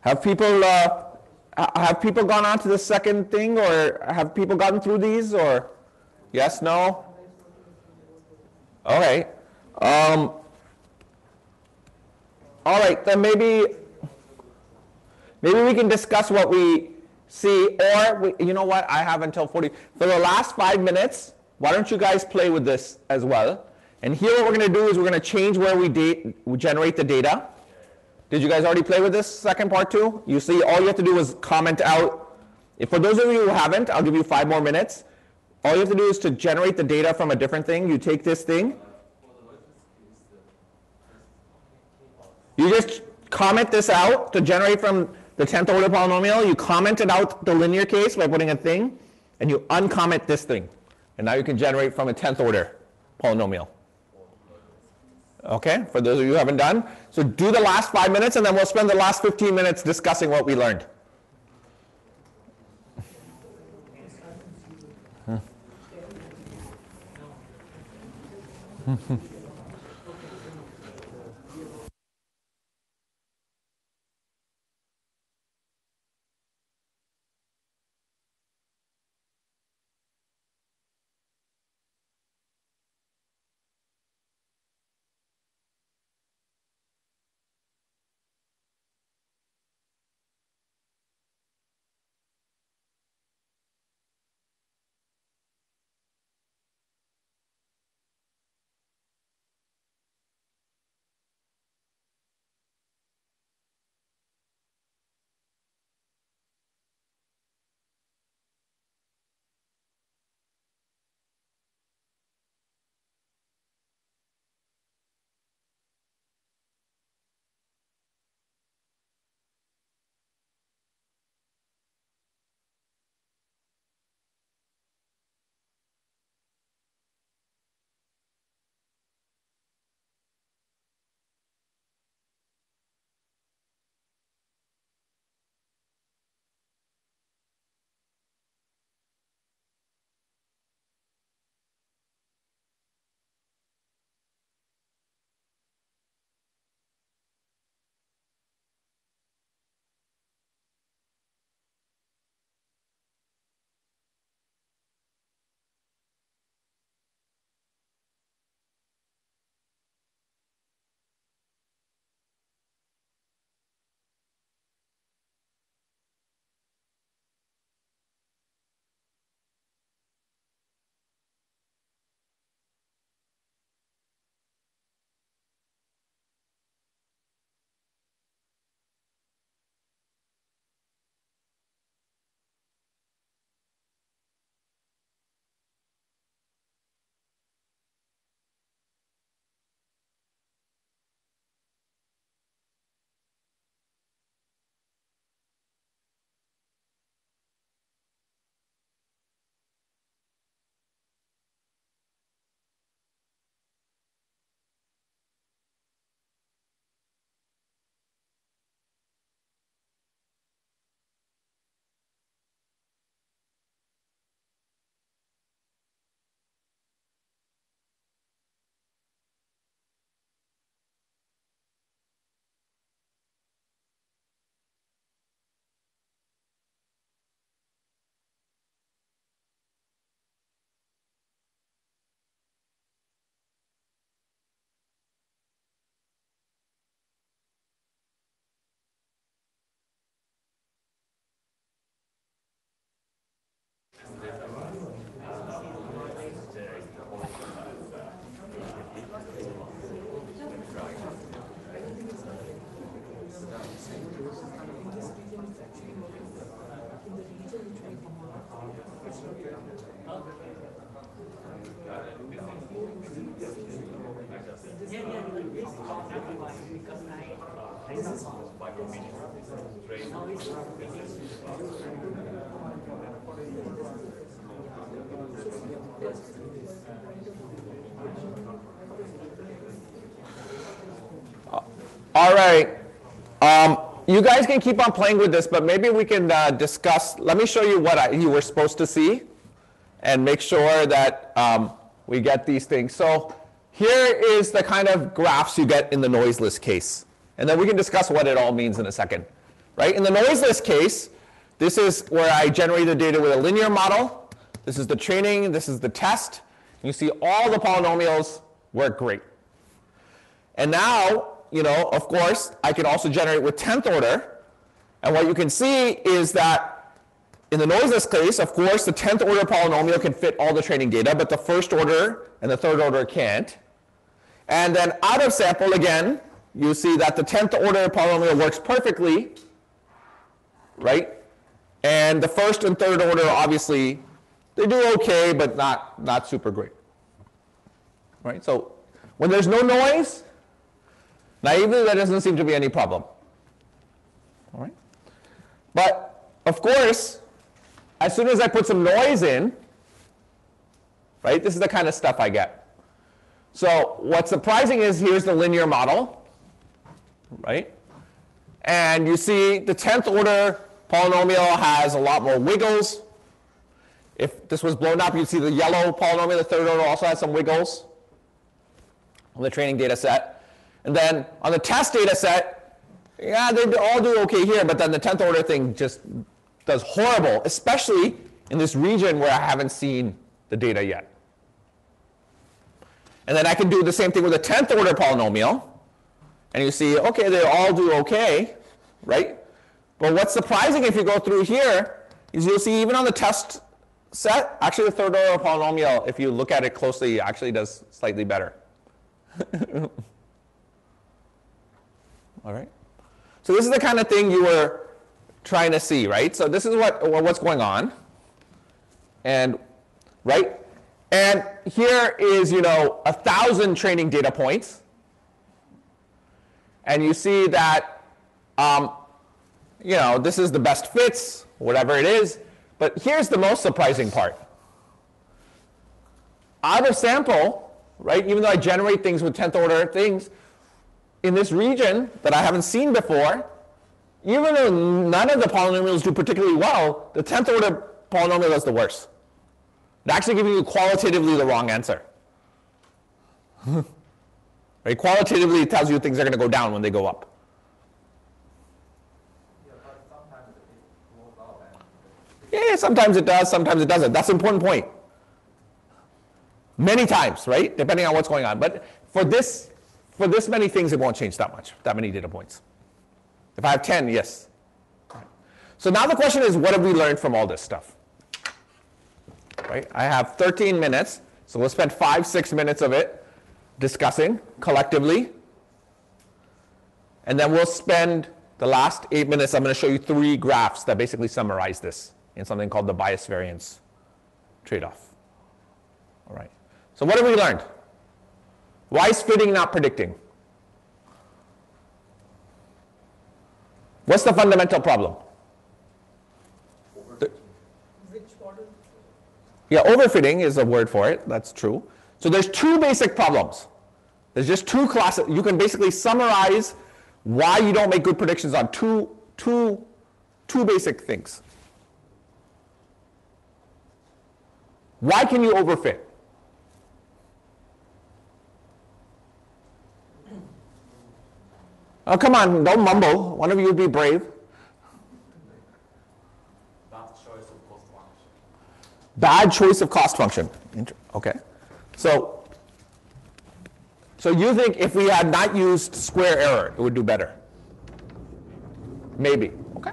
Have people uh, have people gone on to the second thing, or have people gotten through these, or yes, no? Okay. Um, all right, then maybe maybe we can discuss what we see, or we, you know what? I have until 40 for the last five minutes. Why don't you guys play with this as well? And here, what we're going to do is we're going to change where we, date, we generate the data. Did you guys already play with this second part too? You see, all you have to do is comment out. If for those of you who haven't, I'll give you five more minutes. All you have to do is to generate the data from a different thing. You take this thing. You just comment this out to generate from the 10th order polynomial. You commented out the linear case by putting a thing, and you uncomment this thing. And now you can generate from a 10th order polynomial. Okay, for those of you who haven't done. So do the last five minutes, and then we'll spend the last 15 minutes discussing what we learned. Hmm. All right. Um, you guys can keep on playing with this, but maybe we can uh, discuss. Let me show you what I, you were supposed to see and make sure that um, we get these things. So here is the kind of graphs you get in the noiseless case. And then we can discuss what it all means in a second. Right? In the noiseless case, this is where I generate the data with a linear model. This is the training, this is the test. You see all the polynomials work great. And now, you know, of course, I can also generate with 10th order. And what you can see is that in the noiseless case, of course, the 10th order polynomial can fit all the training data, but the first order and the third order can't. And then out of sample, again, you see that the 10th order polynomial works perfectly, right? And the first and third order, obviously, they do okay, but not, not super great. Right? So when there's no noise, naively, there doesn't seem to be any problem. All right? But of course, as soon as I put some noise in, right, this is the kind of stuff I get. So what's surprising is here's the linear model, right? And you see the 10th order polynomial has a lot more wiggles. If this was blown up, you'd see the yellow polynomial, the third order also has some wiggles on the training data set. And then on the test data set, yeah, they all do okay here, but then the 10th order thing just does horrible, especially in this region where I haven't seen the data yet. And then I can do the same thing with a 10th order polynomial. And you see, okay, they all do okay, right? But what's surprising if you go through here is you'll see even on the test set, actually the third order polynomial, if you look at it closely, actually does slightly better. All right. So this is the kind of thing you were trying to see, right? So this is what what's going on. And right? And here is, you know, a thousand training data points. And you see that um, you know, this is the best fits, whatever it is. But here's the most surprising part. Out of sample, right, even though I generate things with 10th order things, in this region that I haven't seen before, even though none of the polynomials do particularly well, the 10th order polynomial is the worst. It's actually giving you qualitatively the wrong answer. right? Qualitatively, it tells you things are going to go down when they go up. Yeah, sometimes it does, sometimes it doesn't. That's an important point. Many times, right? Depending on what's going on. But for this, for this many things, it won't change that much, that many data points. If I have 10, yes. So now the question is, what have we learned from all this stuff? Right? I have 13 minutes, so we'll spend five, six minutes of it discussing collectively. And then we'll spend the last eight minutes, I'm going to show you three graphs that basically summarize this in something called the bias variance trade-off. All right. So what have we learned? Why is fitting not predicting? What's the fundamental problem? The- yeah, overfitting is a word for it. That's true. So there's two basic problems. There's just two classes. You can basically summarize why you don't make good predictions on two, two, two basic things. Why can you overfit? Oh, come on, don't mumble. One of you be brave. Bad choice of cost function. Bad choice of cost function. Okay. So, so you think if we had not used square error, it would do better? Maybe. Okay.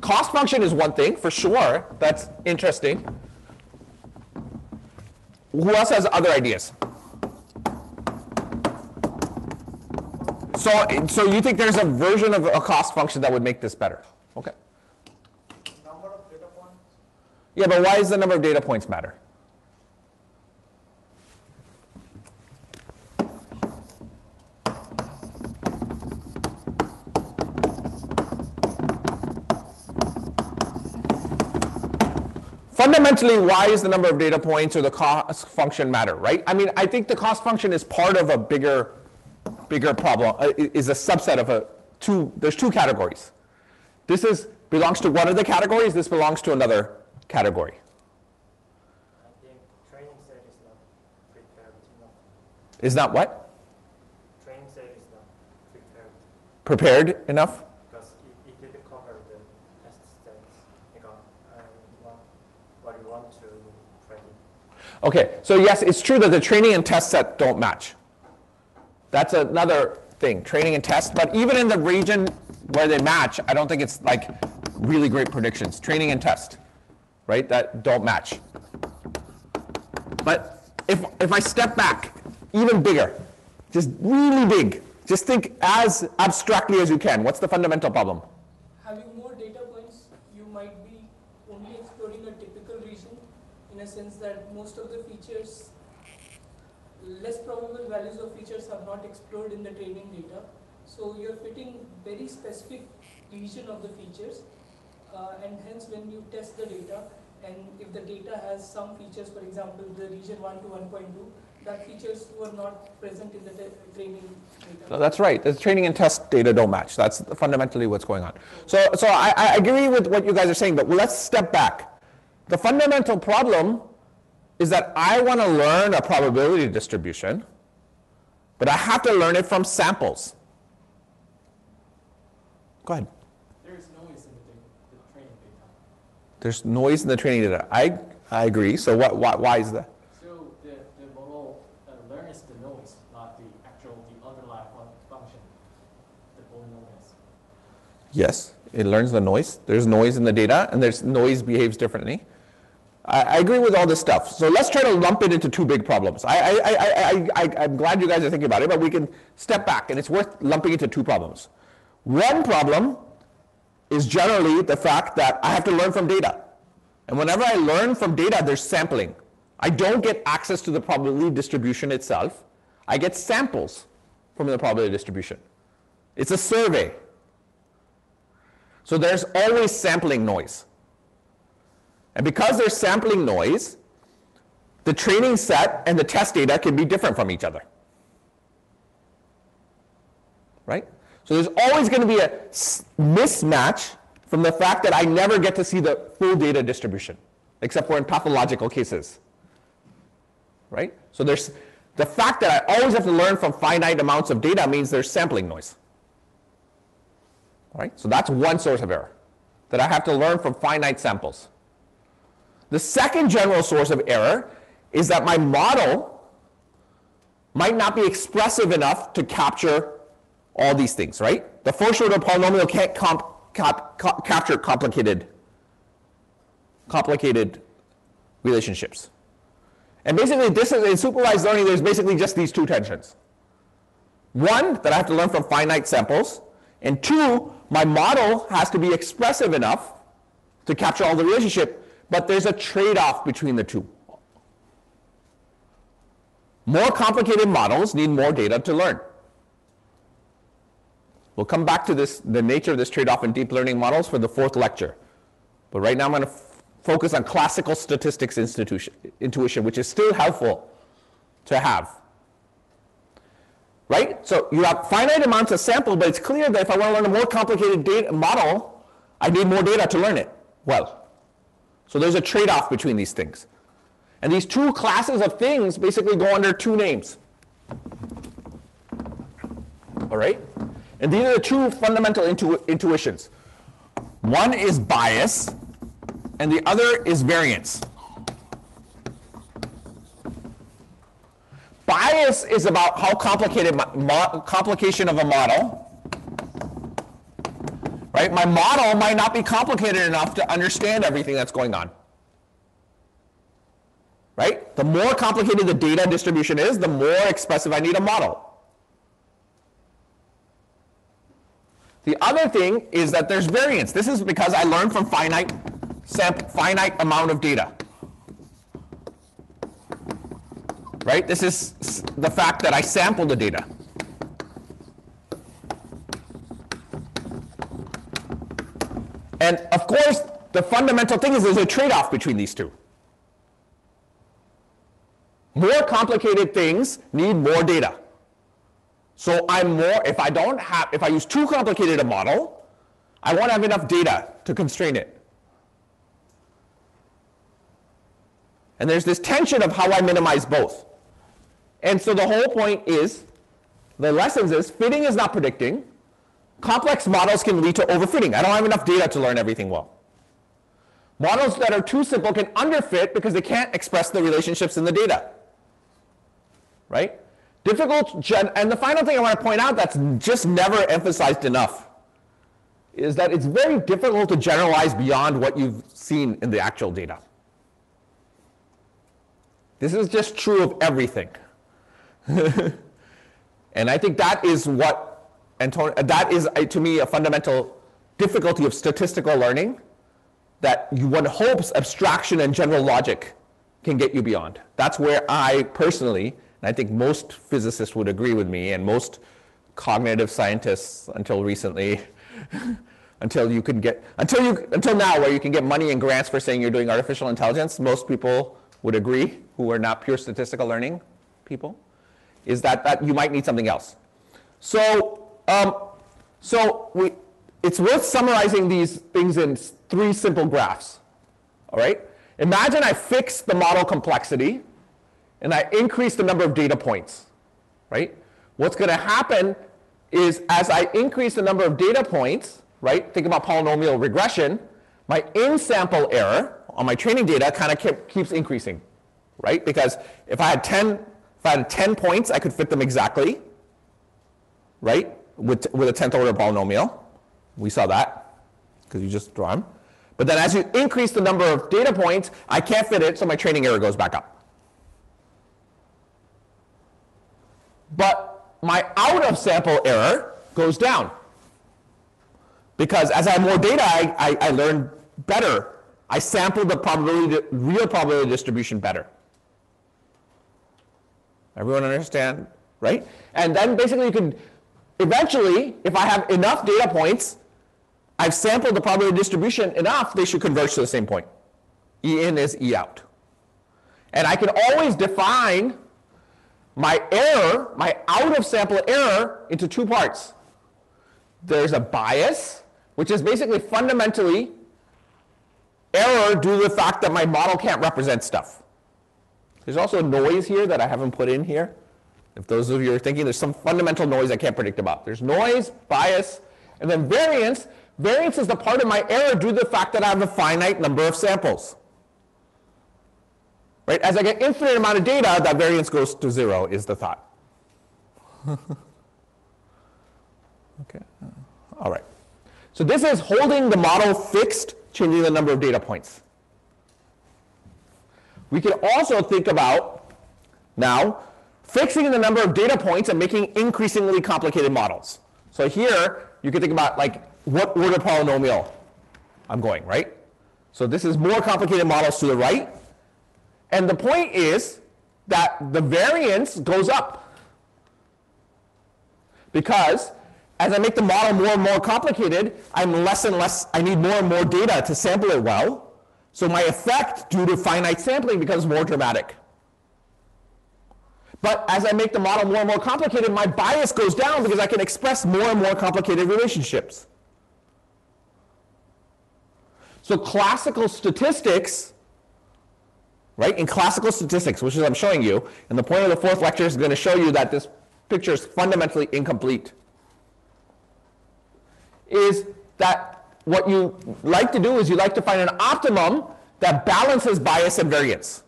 Cost function is one thing for sure. That's interesting. Who else has other ideas? So, so you think there's a version of a cost function that would make this better? Okay. Number of data points, Yeah, but why does the number of data points matter? Fundamentally, why is the number of data points or the cost function matter, right? I mean, I think the cost function is part of a bigger, bigger problem, uh, is a subset of a two, there's two categories. This is, belongs to one of the categories, this belongs to another category. I think training set is not prepared enough. is not what? training set is not prepared Prepared enough? because it, it didn't cover the test sets. You know, and what, you want to predict. Okay, so yes, it's true that the training and test set don't match. That's another thing, training and test. But even in the region where they match, I don't think it's like really great predictions. Training and test, right? That don't match. But if, if I step back even bigger, just really big, just think as abstractly as you can. What's the fundamental problem? having more data points, you might be only exploring a typical region in a sense that most of the features, less probable values of features are not explored in the training data. So you're fitting very specific region of the features uh, and hence when you test the data and if the data has some features, for example, the region 1 to 1.2, that features were not present in the training data. No, that's right. The training and test data don't match. That's fundamentally what's going on. So, so I, I agree with what you guys are saying, but let's step back. The fundamental problem is that I want to learn a probability distribution, but I have to learn it from samples. Go ahead. There is noise in the, the training data. There's noise in the training data. I, I agree. So what, why, why is that? So the, the model uh, learns the noise, not the actual, the underlying function, the polynomials. Yes, it learns the noise. There's noise in the data, and there's noise behaves differently. I, agree with all this stuff. So let's try to lump it into two big problems. I, I'm glad you guys are thinking about it, but we can step back, and it's worth lumping into two problems. One problem is generally the fact that I have to learn from data. And whenever I learn from data, there's sampling. I don't get access to the probability distribution itself. I get samples from the probability distribution. It's a survey. So there's always sampling noise. And because there's sampling noise, the training set and the test data can be different from each other. Right? So there's always going to be a mismatch from the fact that I never get to see the full data distribution, except for in pathological cases. Right? So there's the fact that I always have to learn from finite amounts of data means there's sampling noise. All right? So that's one source of error, that I have to learn from finite samples. The second general source of error is that my model might not be expressive enough to capture all these things, right? The first order polynomial can't comp, cap, ca- capture complicated, complicated relationships. And basically, this is in supervised learning, there's basically just these two tensions. One, that I have to learn from finite samples, and two, my model has to be expressive enough to capture all the relationship, but there's a trade-off between the two. More complicated models need more data to learn. We'll come back to this, the nature of this trade-off in deep learning models for the fourth lecture. But right now I'm going to f- focus on classical statistics intuition, which is still helpful to have. Right? So you have finite amounts of sample, but it's clear that if I want to learn a more complicated data model, I need more data to learn it well. So there's a trade-off between these things. And these two classes of things basically go under two names. All right? And these are the two fundamental intu- intuitions. One is bias, and the other is variance. Bias is about how complicated complication of a model. Right? My model might not be complicated enough to understand everything that's going on. Right? The more complicated the data distribution is, the more expressive I need a model. The other thing is that there's variance. This is because I learned from finite, sample, finite amount of data. Right? This is the fact that I sampled the data. And of course, the fundamental thing is there's a trade-off between these two. More complicated things need more data. So I'm more, if I don't have, if I use too complicated a model, I won't have enough data to constrain it. And there's this tension of how I minimize both. And so the whole point is, the lessons is fitting is not predicting. Complex models can lead to overfitting. I don't have enough data to learn everything well. Models that are too simple can underfit because they can't express the relationships in the data. Right? Difficult, gen- and the final thing I want to point out that's just never emphasized enough is that it's very difficult to generalize beyond what you've seen in the actual data. This is just true of everything. and I think that is what, Antonio, that is uh, to me a fundamental difficulty of statistical learning that one hopes abstraction and general logic can get you beyond. That's where I personally, and I think most physicists would agree with me, and most cognitive scientists until recently, until you could get until you until now where you can get money and grants for saying you're doing artificial intelligence, most people would agree who are not pure statistical learning people, is that, that you might need something else. So, um, so we, it's worth summarizing these things in three simple graphs. All right? Imagine I fix the model complexity and I increase the number of data points. Right? What's going to happen is as I increase the number of data points, right? Think about polynomial regression, my in-sample error on my training data kind of keeps increasing, right? Because if I had 10, if I had 10 points, I could fit them exactly, right? With, with a 10th order polynomial. We saw that because you just draw them. But then as you increase the number of data points, I can't fit it, so my training error goes back up. But my out of sample error goes down. Because as I have more data, I, I, I learn better. I sample the probability, real probability distribution better. Everyone understand, right? And then basically you can, eventually, if I have enough data points, I've sampled the probability distribution enough, they should converge to the same point. E in is E out. And I can always define my error, my out of sample error, into two parts. There's a bias, which is basically fundamentally error due to the fact that my model can't represent stuff. There's also noise here that I haven't put in here. If those of you are thinking there's some fundamental noise I can't predict about. There's noise, bias, and then variance. Variance is the part of my error due to the fact that I have a finite number of samples. Right? As I get infinite amount of data, that variance goes to zero is the thought. okay. All right. So this is holding the model fixed, changing the number of data points. We can also think about now fixing the number of data points and making increasingly complicated models. So here you can think about like what order polynomial I'm going, right? So this is more complicated models to the right. And the point is that the variance goes up. Because as I make the model more and more complicated, I'm less and less, I need more and more data to sample it well. So my effect due to finite sampling becomes more dramatic. But as I make the model more and more complicated, my bias goes down because I can express more and more complicated relationships. So classical statistics, right, in classical statistics, which is what I'm showing you, and the point of the fourth lecture is going to show you that this picture is fundamentally incomplete is that what you like to do is you like to find an optimum that balances bias and variance.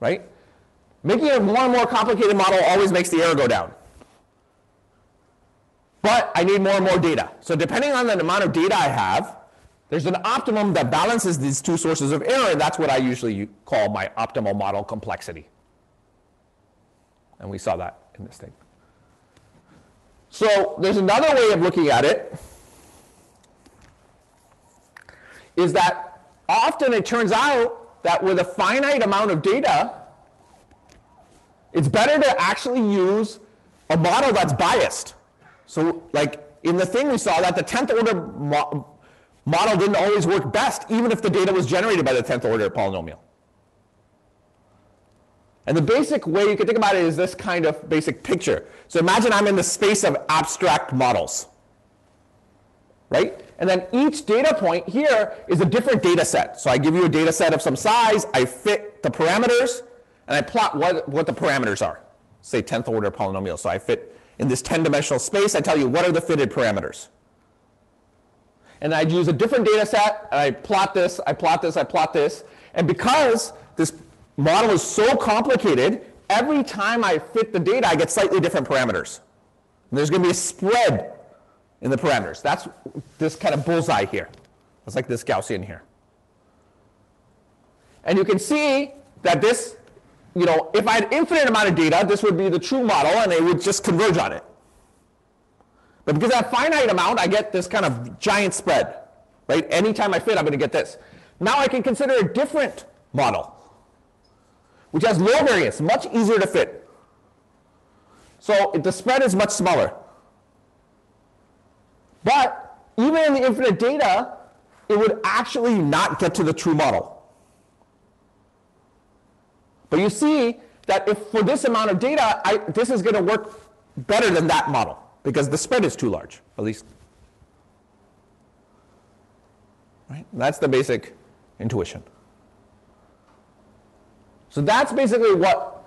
Right? Making a more and more complicated model always makes the error go down. But I need more and more data. So depending on the amount of data I have, there's an optimum that balances these two sources of error, and that's what I usually call my optimal model complexity. And we saw that in this thing. So there's another way of looking at it, is that often it turns out that with a finite amount of data, it's better to actually use a model that's biased. So like in the thing we saw that the 10th order mo model didn't always work best, even if the data was generated by the 10th order polynomial. And the basic way you can think about it is this kind of basic picture. So imagine I'm in the space of abstract models, right? And then each data point here is a different data set. So I give you a data set of some size, I fit the parameters, and I plot what, what the parameters are. Say 10th order polynomial. So I fit in this 10 dimensional space, I tell you what are the fitted parameters. And I'd use a different data set, and I plot this, I plot this, I plot this. And because this model is so complicated, every time I fit the data, I get slightly different parameters. And there's going to be a spread in the parameters. That's this kind of bullseye here. It's like this Gaussian here. And you can see that this, you know, if I had infinite amount of data, this would be the true model and they would just converge on it. But because I have finite amount, I get this kind of giant spread, right? Anytime I fit, I'm going to get this. Now I can consider a different model, which has low variance, much easier to fit. So the spread is much smaller. But even in the infinite data, it would actually not get to the true model. But you see that if for this amount of data, I, this is going to work better than that model because the spread is too large, at least. Right? That's the basic intuition. So that's basically what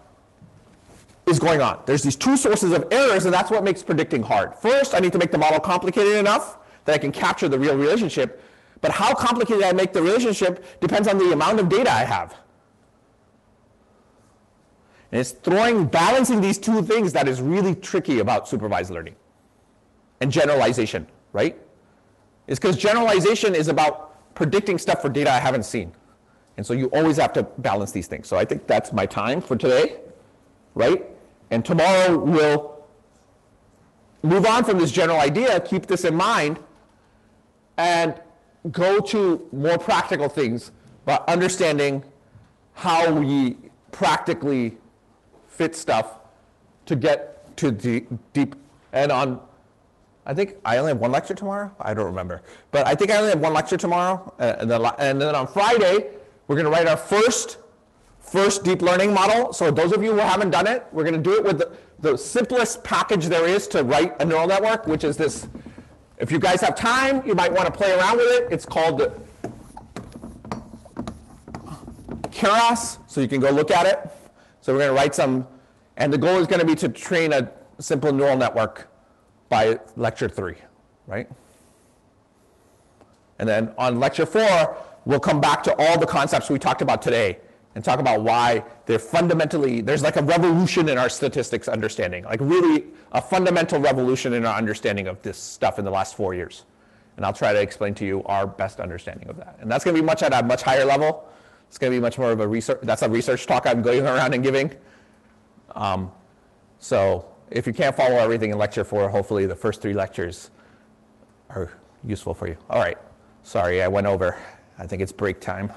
is going on. There's these two sources of errors, and that's what makes predicting hard. First, I need to make the model complicated enough that I can capture the real relationship. But how complicated I make the relationship depends on the amount of data I have. And it's throwing, balancing these two things that is really tricky about supervised learning and generalization, right? It's because generalization is about predicting stuff for data I haven't seen. And so you always have to balance these things. So I think that's my time for today, right? And tomorrow we'll move on from this general idea, keep this in mind, and go to more practical things about understanding how we practically fit stuff to get to deep, deep and on I think I only have one lecture tomorrow. I don't remember, but I think I only have one lecture tomorrow, uh, and, then, and then on Friday we're going to write our first first deep learning model. So those of you who haven't done it, we're going to do it with the, the simplest package there is to write a neural network, which is this. If you guys have time, you might want to play around with it. It's called the Keras, so you can go look at it. So we're going to write some, and the goal is going to be to train a simple neural network by lecture three, right? And then on lecture four, we'll come back to all the concepts we talked about today and talk about why they're fundamentally, there's like a revolution in our statistics understanding, like really a fundamental revolution in our understanding of this stuff in the last four years. And I'll try to explain to you our best understanding of that. And that's going to be much at a much higher level. It's going to be much more of a research, that's a research talk I'm going around and giving. Um, so if you can't follow everything in lecture four, hopefully the first three lectures are useful for you. All right. Sorry, I went over. I think it's break time.